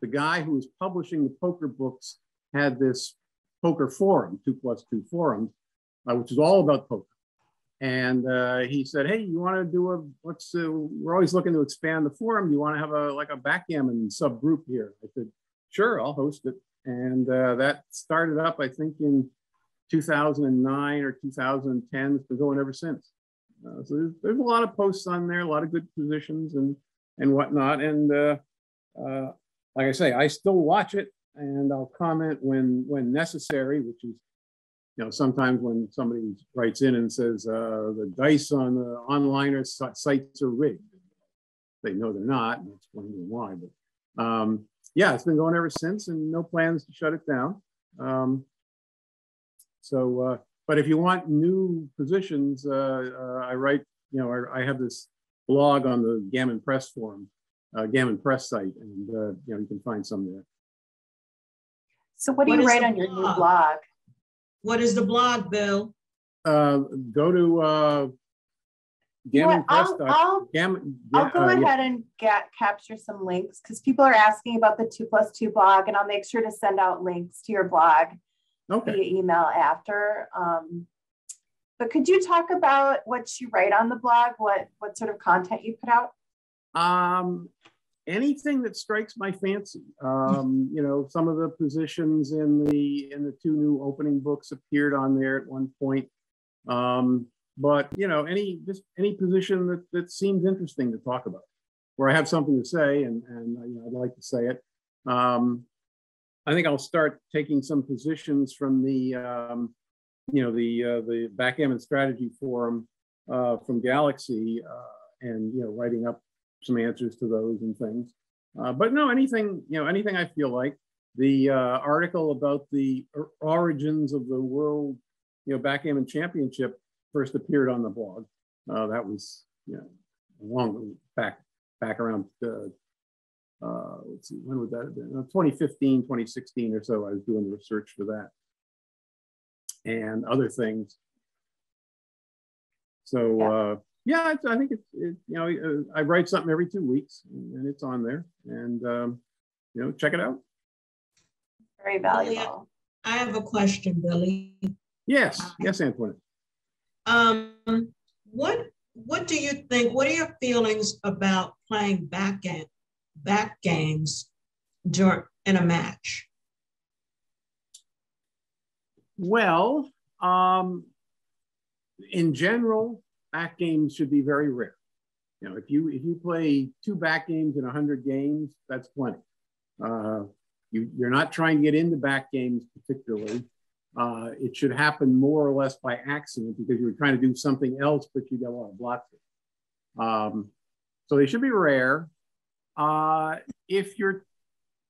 the guy who was publishing the poker books had this poker forum, two plus two forums, uh, which is all about poker. And uh, he said, "Hey, you want to do a? What's uh, we're always looking to expand the forum. You want to have a like a backgammon subgroup here?" I said, "Sure, I'll host it." And uh, that started up, I think, in 2009 or 2010. It's been going ever since. Uh, so there's, there's, a lot of posts on there, a lot of good positions and and whatnot. And uh, uh, like I say, I still watch it and I'll comment when when necessary, which is you know, sometimes when somebody writes in and says uh, the dice on the onliner sites are rigged, they know they're not, and explain why. But um, yeah, it's been going ever since, and no plans to shut it down. Um, So, uh, but if you want new positions, uh, uh, I write, you know, I, I, have this blog on the Gammon Press forum, uh, Gammon Press site, and uh, you know, you can find some there. So what do what you write on blog? your new blog? What is the blog, Bill? Uh, go to uh, Gammon I'll, I'll, Gammon, I'll go uh, ahead yeah. and get capture some links because people are asking about the two plus two blog, and I'll make sure to send out links to your blog okay. via email after. Um, but could you talk about what you write on the blog? What what sort of content you put out? Um, anything that strikes my fancy. Um, [LAUGHS] you know, some of the positions in the in the two new opening books appeared on there at one point. Um, but you know, any just any position that that seems interesting to talk about, where I have something to say and and you know, I'd like to say it. Um, I think I'll start taking some positions from the, um, you know, the uh, the backgammon strategy forum uh, from Galaxy, uh, and you know, writing up some answers to those and things. Uh, but no, anything, you know, anything I feel like. The uh, article about the origins of the world, you know, backgammon championship first appeared on the blog. Uh, that was, you know, long back back around uh, let's see, when would that have been? Uh, 2015, 2016 or so, I was doing research for that and other things. So yeah, uh, I think it's, it, you know, uh, I write something every two weeks and it's on there and, um, you know, check it out. Very valuable. I have a question, Billy. Yes, yes, Antoinette. Um, what what do you think? What are your feelings about playing backgammon back games during in a match? Well, um, in general, back games should be very rare. You know, if you if you play two back games in hundred games, that's plenty. Uh, you, you're not trying to get into back games particularly. Uh, it should happen more or less by accident because you're trying to do something else, but you get a lot of blocks. Um, so they should be rare. Uh, if you're,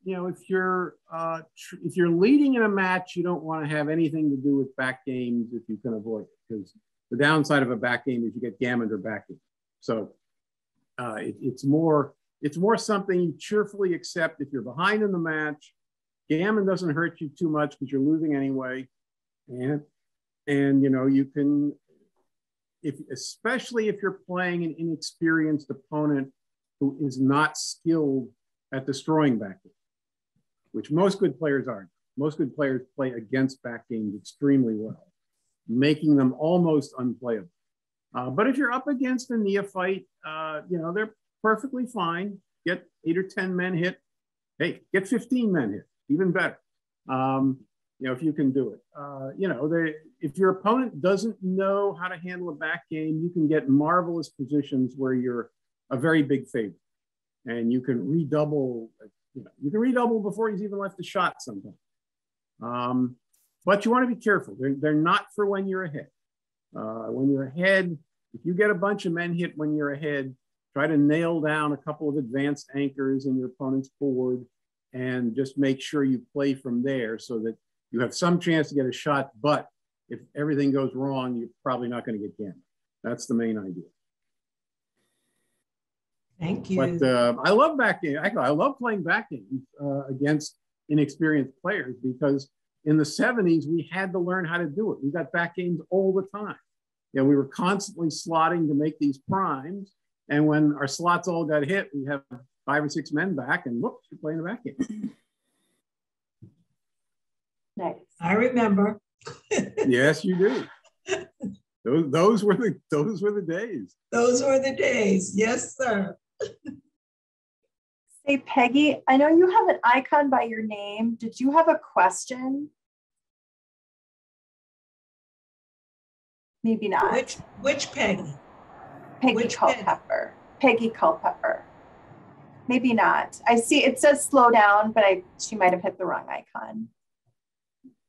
you know, if you're uh, tr- if you're leading in a match, you don't want to have anything to do with back games if you can avoid it, because the downside of a back game is you get gammoned or back game. So uh, it, it's more it's more something you cheerfully accept if you're behind in the match. Gammon doesn't hurt you too much because you're losing anyway, and and you know you can if especially if you're playing an inexperienced opponent who is not skilled at destroying back which most good players aren't. Most good players play against back games extremely well, making them almost unplayable. Uh, but if you're up against a neophyte, uh, you know, they're perfectly fine. Get eight or 10 men hit. Hey, get 15 men hit, even better. Um, you know, if you can do it. Uh, you know, they, if your opponent doesn't know how to handle a back game, you can get marvelous positions where you're a very big favorite. And you can redouble, you know, you can redouble before he's even left a shot sometimes. Um, but you want to be careful. They're, they're not for when you're ahead. Uh, when you're ahead, if you get a bunch of men hit when you're ahead, try to nail down a couple of advanced anchors in your opponent's board and just make sure you play from there so that you have some chance to get a shot. But if everything goes wrong, you're probably not going to get gammoned. That's the main idea. Thank you. But uh, I love back games. I love playing back games uh, against inexperienced players because in the 70s, we had to learn how to do it. We got back games all the time. You know, we were constantly slotting to make these primes. And when our slots all got hit, we have five or six men back and whoops, you're playing a back game. [CLEARS THROAT] Nice. I remember. [LAUGHS] yes, you do. Those, those were the those were the days. Those were the days. Yes, sir. Say, Peggy, I know you have an icon by your name. Did you have a question? Maybe not. Which which Peggy? Peggy which Culpepper. Peggy? Peggy Culpepper. Maybe not. I see it says slow down, but I she might have hit the wrong icon.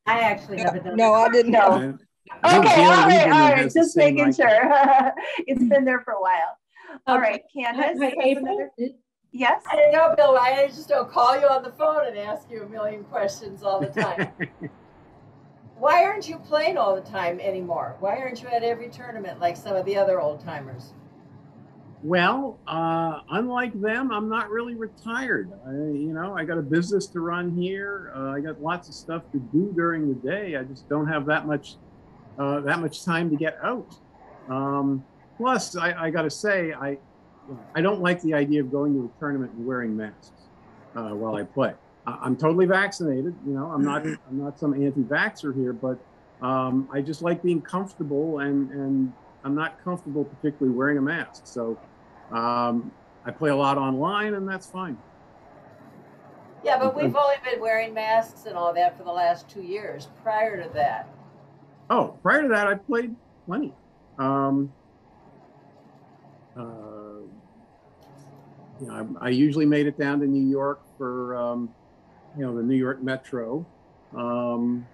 I actually haven't done No, I didn't know. Okay, all right, all right. Just making sure. [LAUGHS] it's been there for a while. All right, Candace. Another... Yes. I didn't know, Bill. I just don't call you on the phone and ask you a million questions all the time. [LAUGHS] why aren't you playing all the time anymore? Why aren't you at every tournament like some of the other old timers? Well, uh, unlike them, I'm not really retired. I, you know, I got a business to run here. Uh, I got lots of stuff to do during the day. I just don't have that much uh, that much time to get out. Um, plus, I, I got to say, I I don't like the idea of going to a tournament and wearing masks uh, while I play. I, am totally vaccinated. You know, I'm not I'm not some anti-vaxxer here, but um, I just like being comfortable and and I'm not comfortable particularly wearing a mask. So um, I play a lot online, and that's fine. Yeah, but we've only been wearing masks and all that for the last two years. Prior to that. Oh, prior to that, I played plenty. Um, uh, you know, I, I, usually made it down to New York for, um, you know, the New York Metro. Um,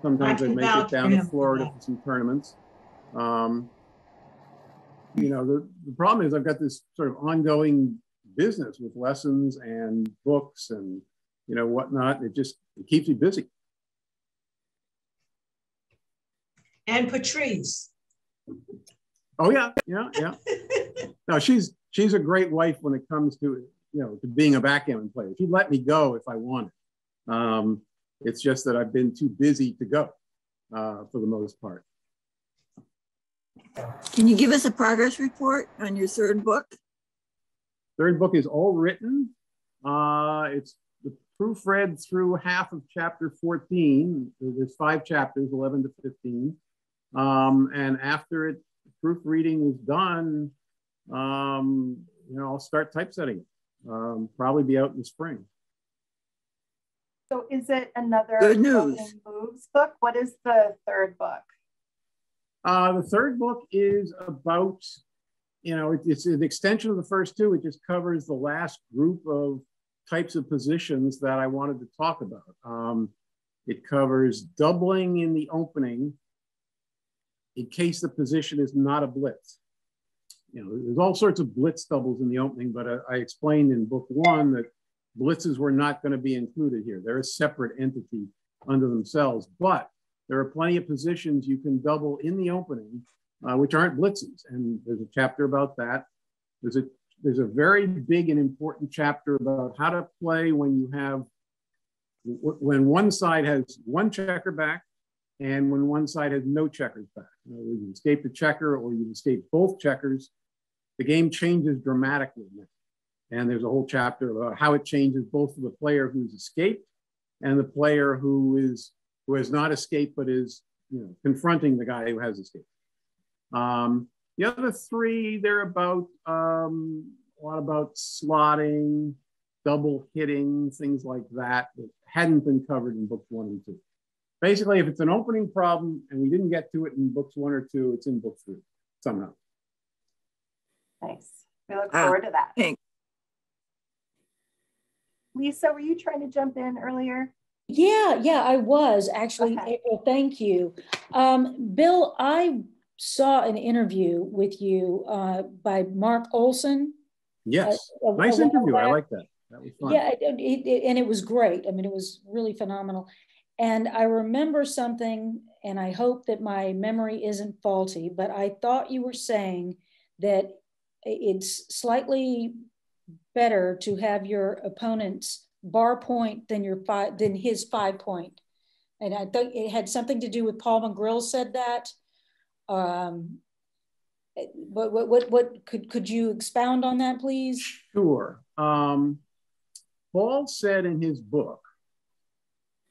sometimes I make it down to Florida for some tournaments. Um, you know, the, the problem is I've got this sort of ongoing business with lessons and books and, you know, whatnot. It just it keeps me busy. And Patrice. Oh yeah, yeah, yeah. [LAUGHS] no, she's she's a great wife when it comes to you know to being a backgammon player. She'd let me go if I wanted. Um, it's just that I've been too busy to go uh, for the most part. Can you give us a progress report on your third book? Third book is all written. Uh, it's proofread through half of chapter 14. There's five chapters, 11 to 15. Um, and after it, proofreading is done, um, you know, I'll start typesetting. Um, probably be out in the spring. So is it another Good news. moves book? What is the third book? Uh, the third book is about, you know, it, it's an extension of the first two. It just covers the last group of types of positions that I wanted to talk about. Um, it covers doubling in the opening in case the position is not a blitz. You know, there's all sorts of blitz doubles in the opening, but uh, I explained in book one that blitzes were not going to be included here. They're a separate entity under themselves, but there are plenty of positions you can double in the opening, uh, which aren't blitzes. And there's a chapter about that. There's a, there's a very big and important chapter about how to play when you have, when one side has one checker back and when one side has no checkers back. You, know, you escape the checker or you escape both checkers, the game changes dramatically. And there's a whole chapter about how it changes both for the player who's escaped and the player who is who has not escaped but is you know, confronting the guy who has escaped. Um, the other three, they're about um, a lot about slotting, double hitting, things like that that hadn't been covered in books one and two. Basically, if it's an opening problem and we didn't get to it in books one or two, it's in book three somehow. Nice. We look ah, forward to that. Thanks. Lisa, were you trying to jump in earlier? Yeah, yeah, I was actually. Okay. April, thank you. Um, Bill, I saw an interview with you uh, by Mark Olson. Yes, uh, nice interview. I like that. That was fun. Yeah, it, it, it, and it was great. I mean, it was really phenomenal. And I remember something, and I hope that my memory isn't faulty, but I thought you were saying that it's slightly better to have your opponent's bar point than your five than his five point. And I think it had something to do with Paul Magriel said that. Um, what, what, what, what could, could you expound on that, please? Sure. Um, Paul said in his book,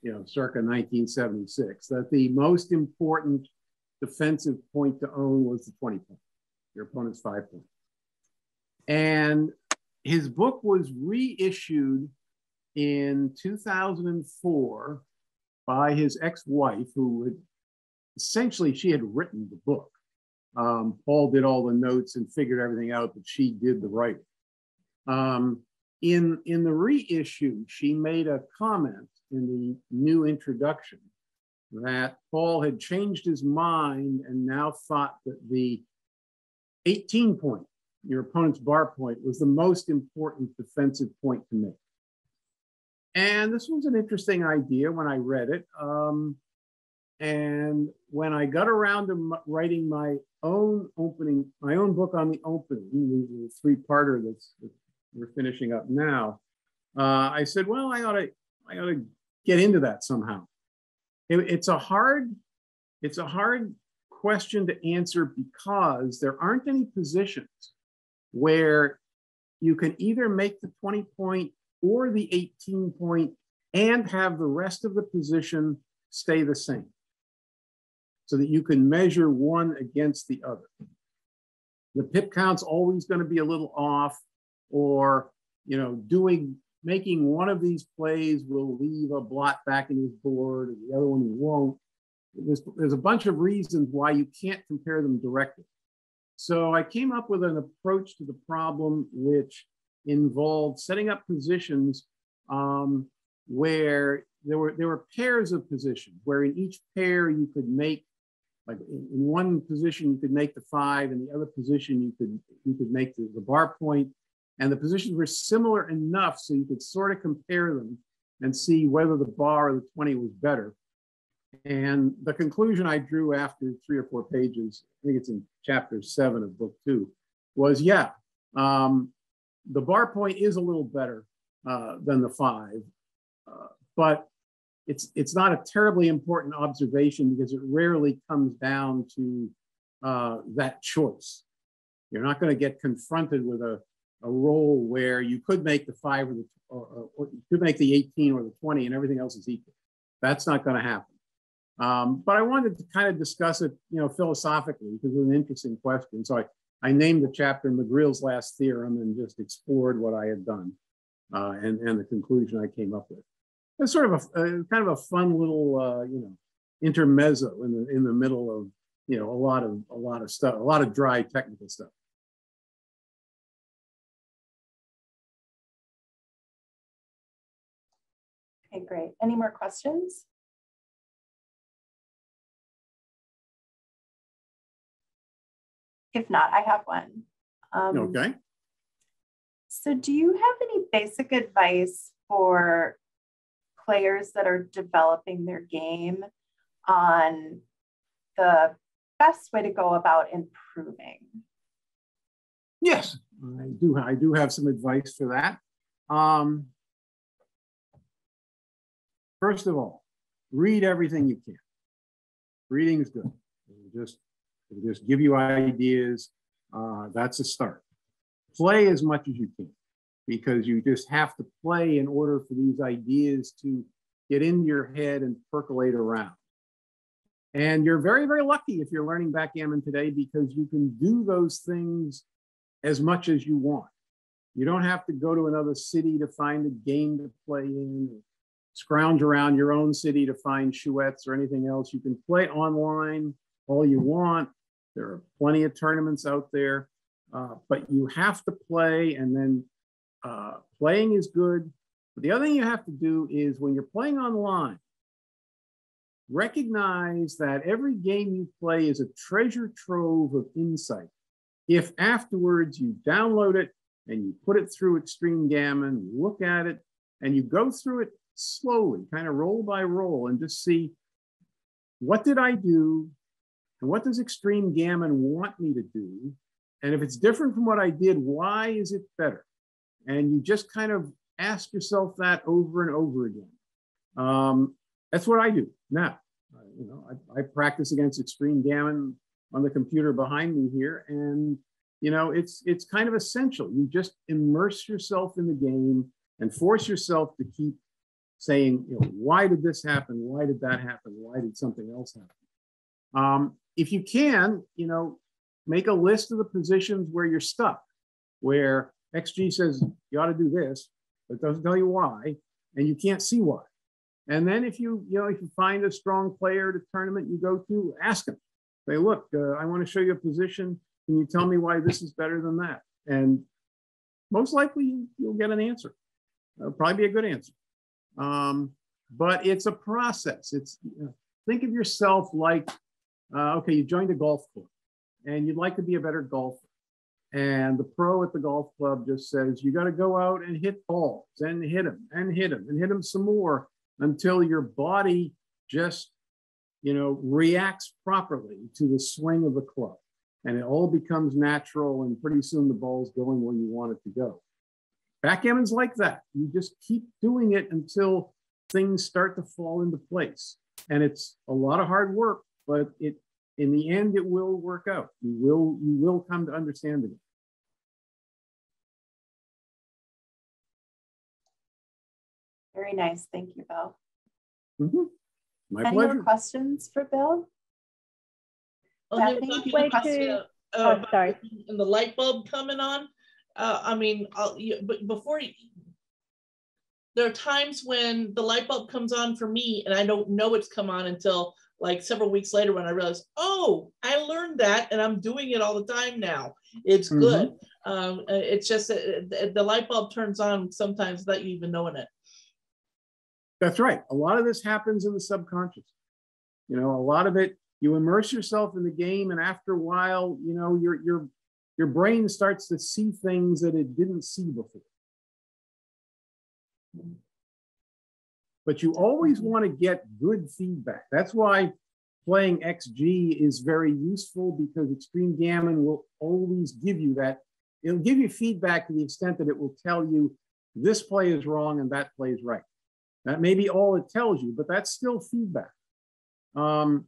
you know, circa 1976, that the most important defensive point to own was the 20 point, your opponent's five point. And his book was reissued in 2004 by his ex-wife, who had essentially she had written the book. Um, Paul did all the notes and figured everything out, but she did the writing. Um, in in the reissue, she made a comment in the new introduction that Paul had changed his mind and now thought that the 18 point, your opponent's bar point, was the most important defensive point to make. And this was an interesting idea when I read it. Um, and when I got around to writing my own opening, my own book on the opening, the, three-parter that we're finishing up now, uh, I said, well, I ought to, I ought to get into that somehow. It, it's a hard, it's a hard question to answer because there aren't any positions where you can either make the 20 point or the 18 point and have the rest of the position stay the same so that you can measure one against the other. The pip count's always going to be a little off, or you know, doing making one of these plays will leave a blot back in his board, and the other one won't. There's, there's a bunch of reasons why you can't compare them directly. So I came up with an approach to the problem which involved setting up positions um, where there were there were pairs of positions where in each pair you could make like in, one position you could make the five and the other position you could you could make the, the bar point. And the positions were similar enough so you could sort of compare them and see whether the bar or the 20 was better and the conclusion I drew after three or four pages, I think it's in chapter seven of book two, was yeah, um, the bar point is a little better uh, than the five, uh, but it's it's not a terribly important observation because it rarely comes down to uh, that choice. You're not going to get confronted with a, a roll where you could make the five or the or, or you could make the 18 or the 20 and everything else is equal. That's not going to happen. Um, but I wanted to kind of discuss it, you know, philosophically because it was an interesting question. So I, I named the chapter Magriel's Last Theorem and just explored what I had done uh, and, and the conclusion I came up with. It's sort of a, a kind of a fun little, uh, you know, intermezzo in the in the middle of you know a lot of a lot of stuff, a lot of dry technical stuff. Okay, great. Any more questions? If not, I have one. Um, okay. So, do you have any basic advice for players that are developing their game on the best way to go about improving? Yes, I do. I do have some advice for that. Um, first of all, read everything you can. Reading is good. Just just give you ideas. Uh, that's a start. Play as much as you can because you just have to play in order for these ideas to get into your head and percolate around. And you're very, very lucky if you're learning backgammon today because you can do those things as much as you want. You don't have to go to another city to find a game to play in, scrounge around your own city to find chouettes or anything else. You can play online all you want. There are plenty of tournaments out there, uh, but you have to play, and then uh, playing is good. But the other thing you have to do is when you're playing online, recognize that every game you play is a treasure trove of insight. If afterwards you download it and you put it through Extreme Gammon, look at it, and you go through it slowly, kind of roll by roll, and just see what did I do? And what does Extreme Gammon want me to do? And if it's different from what I did, why is it better? And you just kind of ask yourself that over and over again. Um, that's what I do now. Uh, you know, I, I, practice against Extreme Gammon on the computer behind me here, and you know, it's it's kind of essential. You just immerse yourself in the game and force yourself to keep saying, you know, why did this happen? Why did that happen? Why did something else happen? Um, if you can, you know, make a list of the positions where you're stuck, where XG says you ought to do this, but doesn't tell you why, and you can't see why. And then if you, you know, if you find a strong player at a tournament you go to, ask them. Say, look, uh, I want to show you a position. Can you tell me why this is better than that? And most likely you'll get an answer. It'll probably be a good answer. Um, but it's a process. It's you know, think of yourself like uh, okay, you joined a golf club and you'd like to be a better golfer. And the pro at the golf club just says, you got to go out and hit balls and hit them and hit them and hit them some more until your body just you know, reacts properly to the swing of the club. And it all becomes natural, and pretty soon the ball's going where you want it to go. Backgammon's like that. You just keep doing it until things start to fall into place. And it's a lot of hard work, but it in the end it will work out. You will you will come to understand it. Very nice. Thank you, Bill. Mm -hmm. My Any pleasure. more questions for Bill? Oh, Way to, uh, oh, sorry. And the light bulb coming on. Uh, I mean, I'll, you, but before you, there are times when the light bulb comes on for me and I don't know it's come on until like several weeks later when I realized, oh, I learned that and I'm doing it all the time now. It's mm -hmm. good. Um, uh, it's just uh, the light bulb turns on sometimes without you even knowing it. That's right. A lot of this happens in the subconscious. You know, a lot of it, you immerse yourself in the game, and after a while, you know, your your your brain starts to see things that it didn't see before. But you always want to get good feedback. That's why playing XG is very useful because Extreme Gammon will always give you that. It'll give you feedback to the extent that it will tell you this play is wrong and that play is right. That may be all it tells you, but that's still feedback. Um,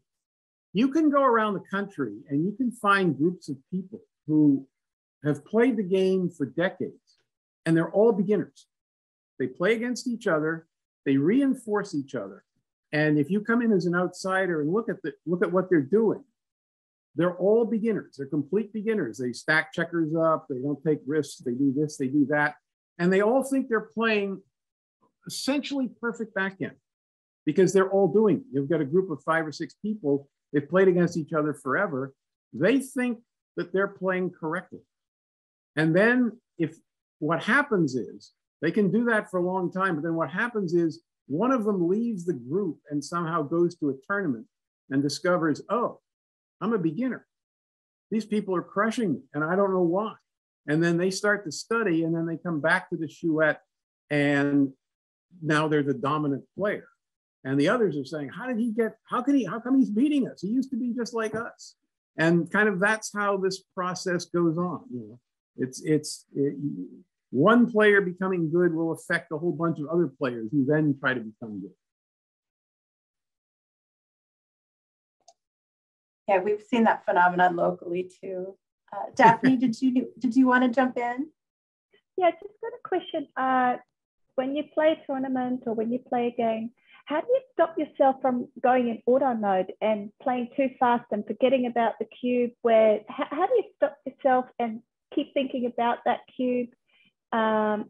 you can go around the country and you can find groups of people who have played the game for decades and they're all beginners. They play against each other, they reinforce each other. And if you come in as an outsider and look at the look at what they're doing, they're all beginners. They're complete beginners. They stack checkers up, they don't take risks, they do this, they do that. And they all think they're playing essentially perfect backhand because they're all doing it. You've got a group of five or six people, they've played against each other forever. They think that they're playing correctly. And then if what happens is they can do that for a long time, but then what happens is one of them leaves the group and somehow goes to a tournament and discovers, oh, I'm a beginner. These people are crushing me and I don't know why. And then they start to study and then they come back to the Chouette and now they're the dominant player. And the others are saying, how did he get, how can he, how come he's beating us? He used to be just like us. And kind of that's how this process goes on. You know, it's, it's, it, one player becoming good will affect a whole bunch of other players who then try to become good. Yeah, we've seen that phenomenon locally too. Uh, Daphne, [LAUGHS] did you did you want to jump in? Yeah, just got a question. Uh, when you play a tournament or when you play a game, how do you stop yourself from going in auto mode and playing too fast and forgetting about the cube? Where how, how do you stop yourself and keep thinking about that cube um,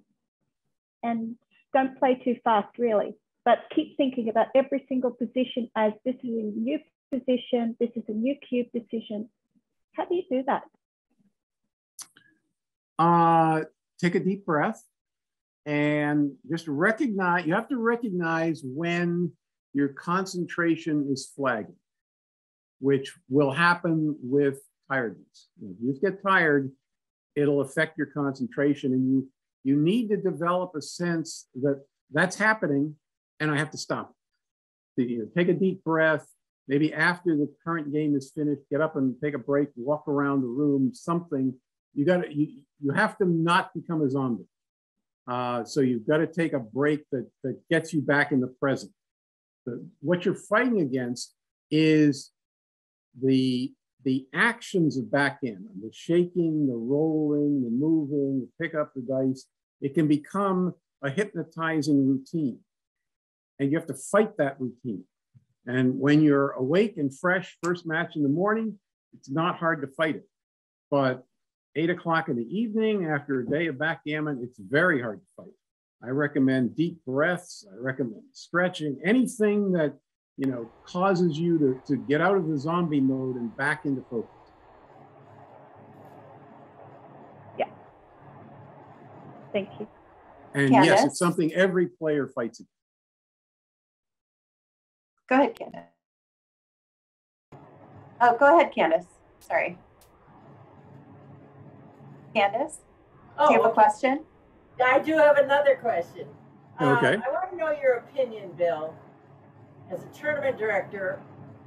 and don't play too fast, really, but keep thinking about every single position as this is a new position, this is a new cube decision. How do you do that? Uh, take a deep breath and just recognize, you have to recognize when your concentration is flagging, which will happen with tiredness. If you get tired, it'll affect your concentration and you, you need to develop a sense that that's happening and I have to stop. Take a deep breath, maybe after the current game is finished, get up and take a break, walk around the room, something. You got to, you, you have to not become a zombie. Uh, so you've got to take a break that, that gets you back in the present. The, what you're fighting against is the, the actions of backgammon, the shaking, the rolling, the moving, the pick up the dice. It can become a hypnotizing routine. And you have to fight that routine. And when you're awake and fresh, first match in the morning, it's not hard to fight it. But eight o'clock in the evening after a day of backgammon, it's very hard to fight. I recommend deep breaths. I recommend stretching, anything that you know causes you to, to get out of the zombie mode and back into focus. Yeah. Thank you. And Candace? yes, it's something every player fights against. Go ahead, Candace. Oh, go ahead, Candace. Sorry. Candace, oh, do you have okay. a question? I do have another question. Okay. Um, I want to know your opinion, Bill, as a tournament director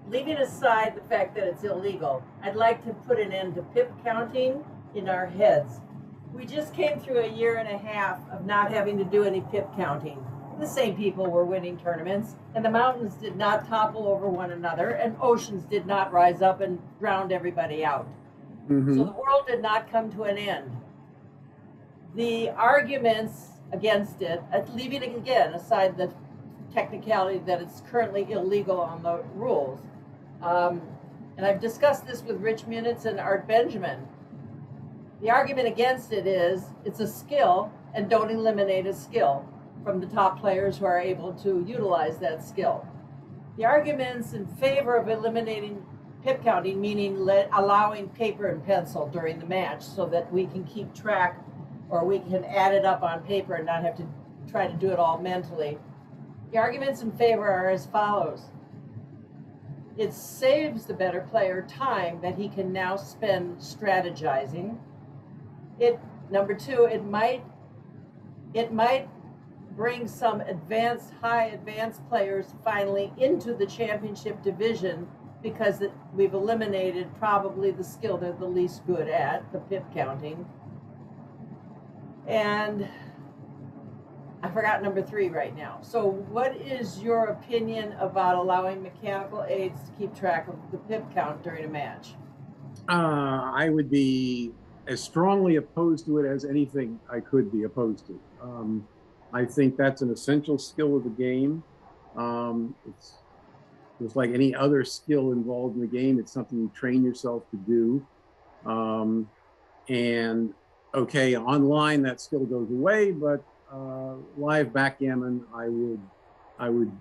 leaving aside the fact that it's illegal, I'd like to put an end to pip counting in our heads. We just came through a year and a half of not having to do any pip counting. The same people were winning tournaments, and the mountains did not topple over one another, and oceans did not rise up and drown everybody out. Mm-hmm. So the world did not come to an end. The arguments against it, leaving it again aside the technicality that it's currently illegal on the rules. Um, and I've discussed this with Rich Munitz and Art Benjamin. The argument against it is it's a skill and don't eliminate a skill from the top players who are able to utilize that skill. The arguments in favor of eliminating pip counting, meaning let, allowing paper and pencil during the match so that we can keep track or we can add it up on paper and not have to try to do it all mentally. The arguments in favor are as follows. It saves the better player time that he can now spend strategizing. It number two, it might it might bring some advanced, high advanced players finally into the championship division because it, we've eliminated probably the skill they're the least good at, the pip counting. And I forgot number three right now. So, what is your opinion about allowing mechanical aids to keep track of the pip count during a match? Uh, I would be as strongly opposed to it as anything I could be opposed to. Um, I think that's an essential skill of the game. Um, it's just like any other skill involved in the game. It's something you train yourself to do. Um, and okay, online that skill goes away, but uh, live backgammon, I would, I would,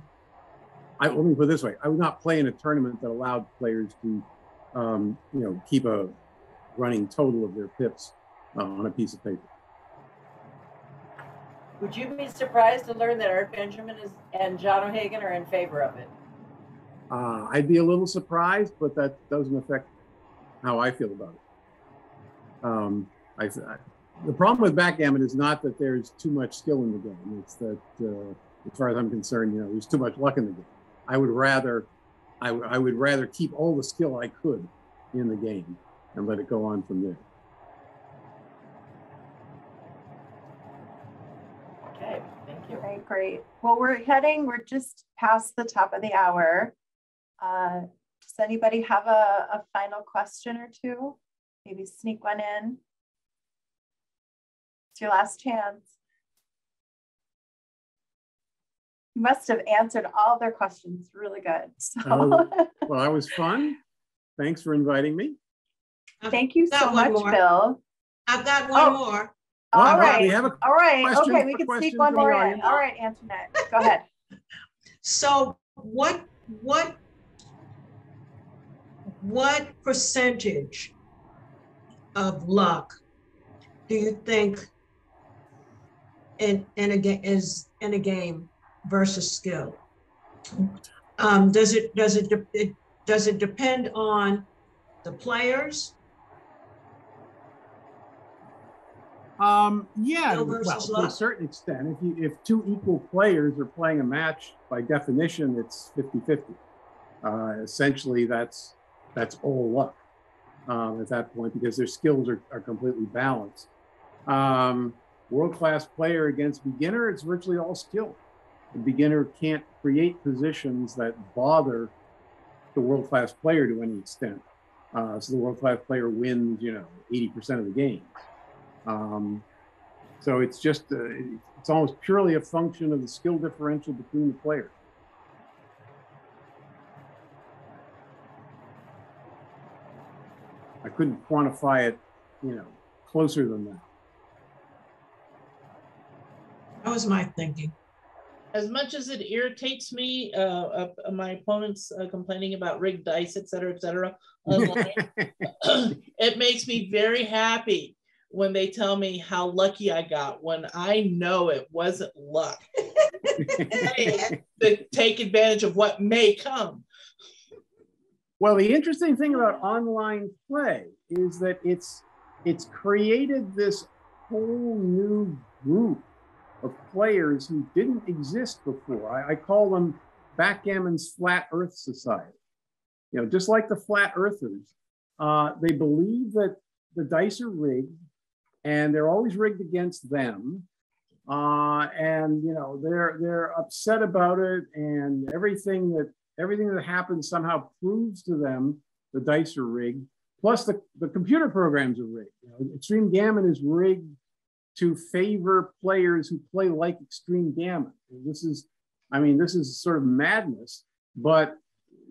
I let me put it this way: I would not play in a tournament that allowed players to, um, you know, keep a running total of their pips uh, on a piece of paper. Would you be surprised to learn that Art Benjamin is and John O'Hagan are in favor of it? Uh, I'd be a little surprised, but that doesn't affect how I feel about it. Um, I, I, the problem with backgammon is not that there's too much skill in the game. It's that, uh, as far as I'm concerned, you know, there's too much luck in the game. I would rather, I, I would rather keep all the skill I could in the game and let it go on from there. Okay, thank you. Okay, great. Well, we're heading, we're just past the top of the hour. Uh, does anybody have a, a final question or two? Maybe sneak one in. It's your last chance. You must have answered all their questions really good. So. Uh, [LAUGHS] well, that was fun. Thanks for inviting me. Thank you so much, more. Bill. I've got one oh. more. All right. All right. Okay, we can sneak one more in. All right, Antoinette, go ahead. [LAUGHS] So what what what percentage of luck do you think in, in a is in a game versus skill? Um, does it does it, it does it depend on the players? Um, yeah, well, to a certain extent, if you if two equal players are playing a match, by definition, it's 50-50. Uh, essentially, that's that's all luck um, at that point because their skills are, are completely balanced. Um, world class player against beginner, it's virtually all skill. The beginner can't create positions that bother the world class player to any extent. Uh, so the world class player wins, you know, 80% of the games. Um, so it's just, uh, it's almost purely a function of the skill differential between the players. I couldn't quantify it, you know, closer than that. That was my thinking. As much as it irritates me, uh, uh, my opponents uh, complaining about rigged dice, et cetera, et cetera, [LAUGHS] [CLEARS THROAT] it makes me very happy when they tell me how lucky I got when I know it wasn't luck. to take advantage of what may come. Well, the interesting thing about online play is that it's it's created this whole new group of players who didn't exist before. I, I call them Backgammon's Flat Earth Society. you know, just like the flat earthers, uh, they believe that the dice are rigged and they're always rigged against them. Uh, and you know they're they're upset about it, and everything that everything that happens somehow proves to them the dice are rigged. Plus, the, the computer programs are rigged. You know, Extreme Gammon is rigged to favor players who play like Extreme Gammon. This is, I mean, this is sort of madness. But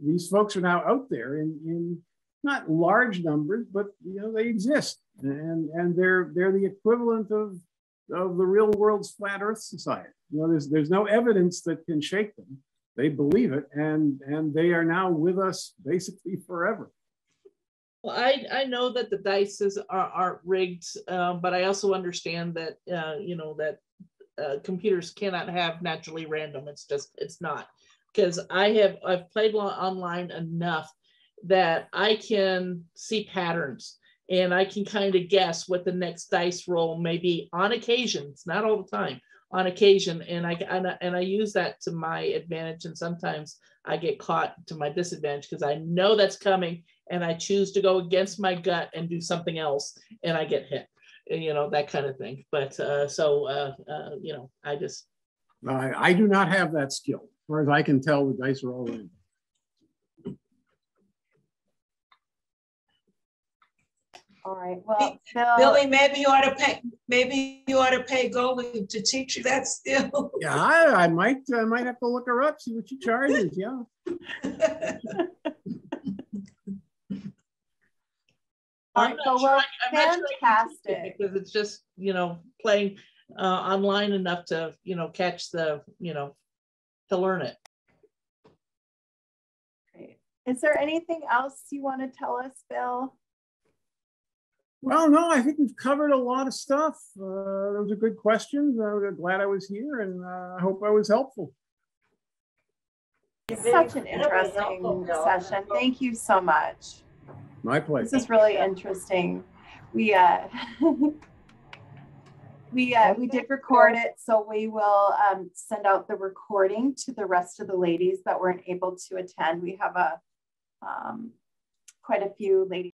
these folks are now out there in, in not large numbers, but you know they exist, and and they're they're the equivalent of of the real world's flat Earth society. You know, there's there's no evidence that can shake them. They believe it, and and they are now with us basically forever. Well, I, I know that the dice are, aren't rigged, um, but I also understand that uh, you know that uh, computers cannot have naturally random. It's just it's not because I have I've played online enough that I can see patterns and I can kind of guess what the next dice roll may be on occasion. It's not all the time, on occasion, and I and I, and I use that to my advantage. And sometimes I get caught to my disadvantage because I know that's coming, and I choose to go against my gut and do something else, and I get hit. You know that kind of thing. But uh, so uh, uh, you know, I just I, I do not have that skill. As far as I can tell, the dice are all in. All right. Well, Bill, Billy, maybe you ought to pay. Maybe you ought to pay Goldie to teach you that skill. [LAUGHS] Yeah, I, I might. I might have to look her up, see what she charges. Yeah. [LAUGHS] I'm not sure I, I'm not fantastic. because it's just you know playing uh, online enough to you know catch the you know to learn it. Great. Is there anything else you want to tell us, Bill? Well, no, I think we've covered a lot of stuff. Uh, those are good questions. I'm glad I was here and uh, I hope I was helpful. Such an interesting session. Thank you so much. My pleasure. This is really interesting. We uh, [LAUGHS] we uh, we did record it, so we will um, send out the recording to the rest of the ladies that weren't able to attend. We have a um, quite a few ladies.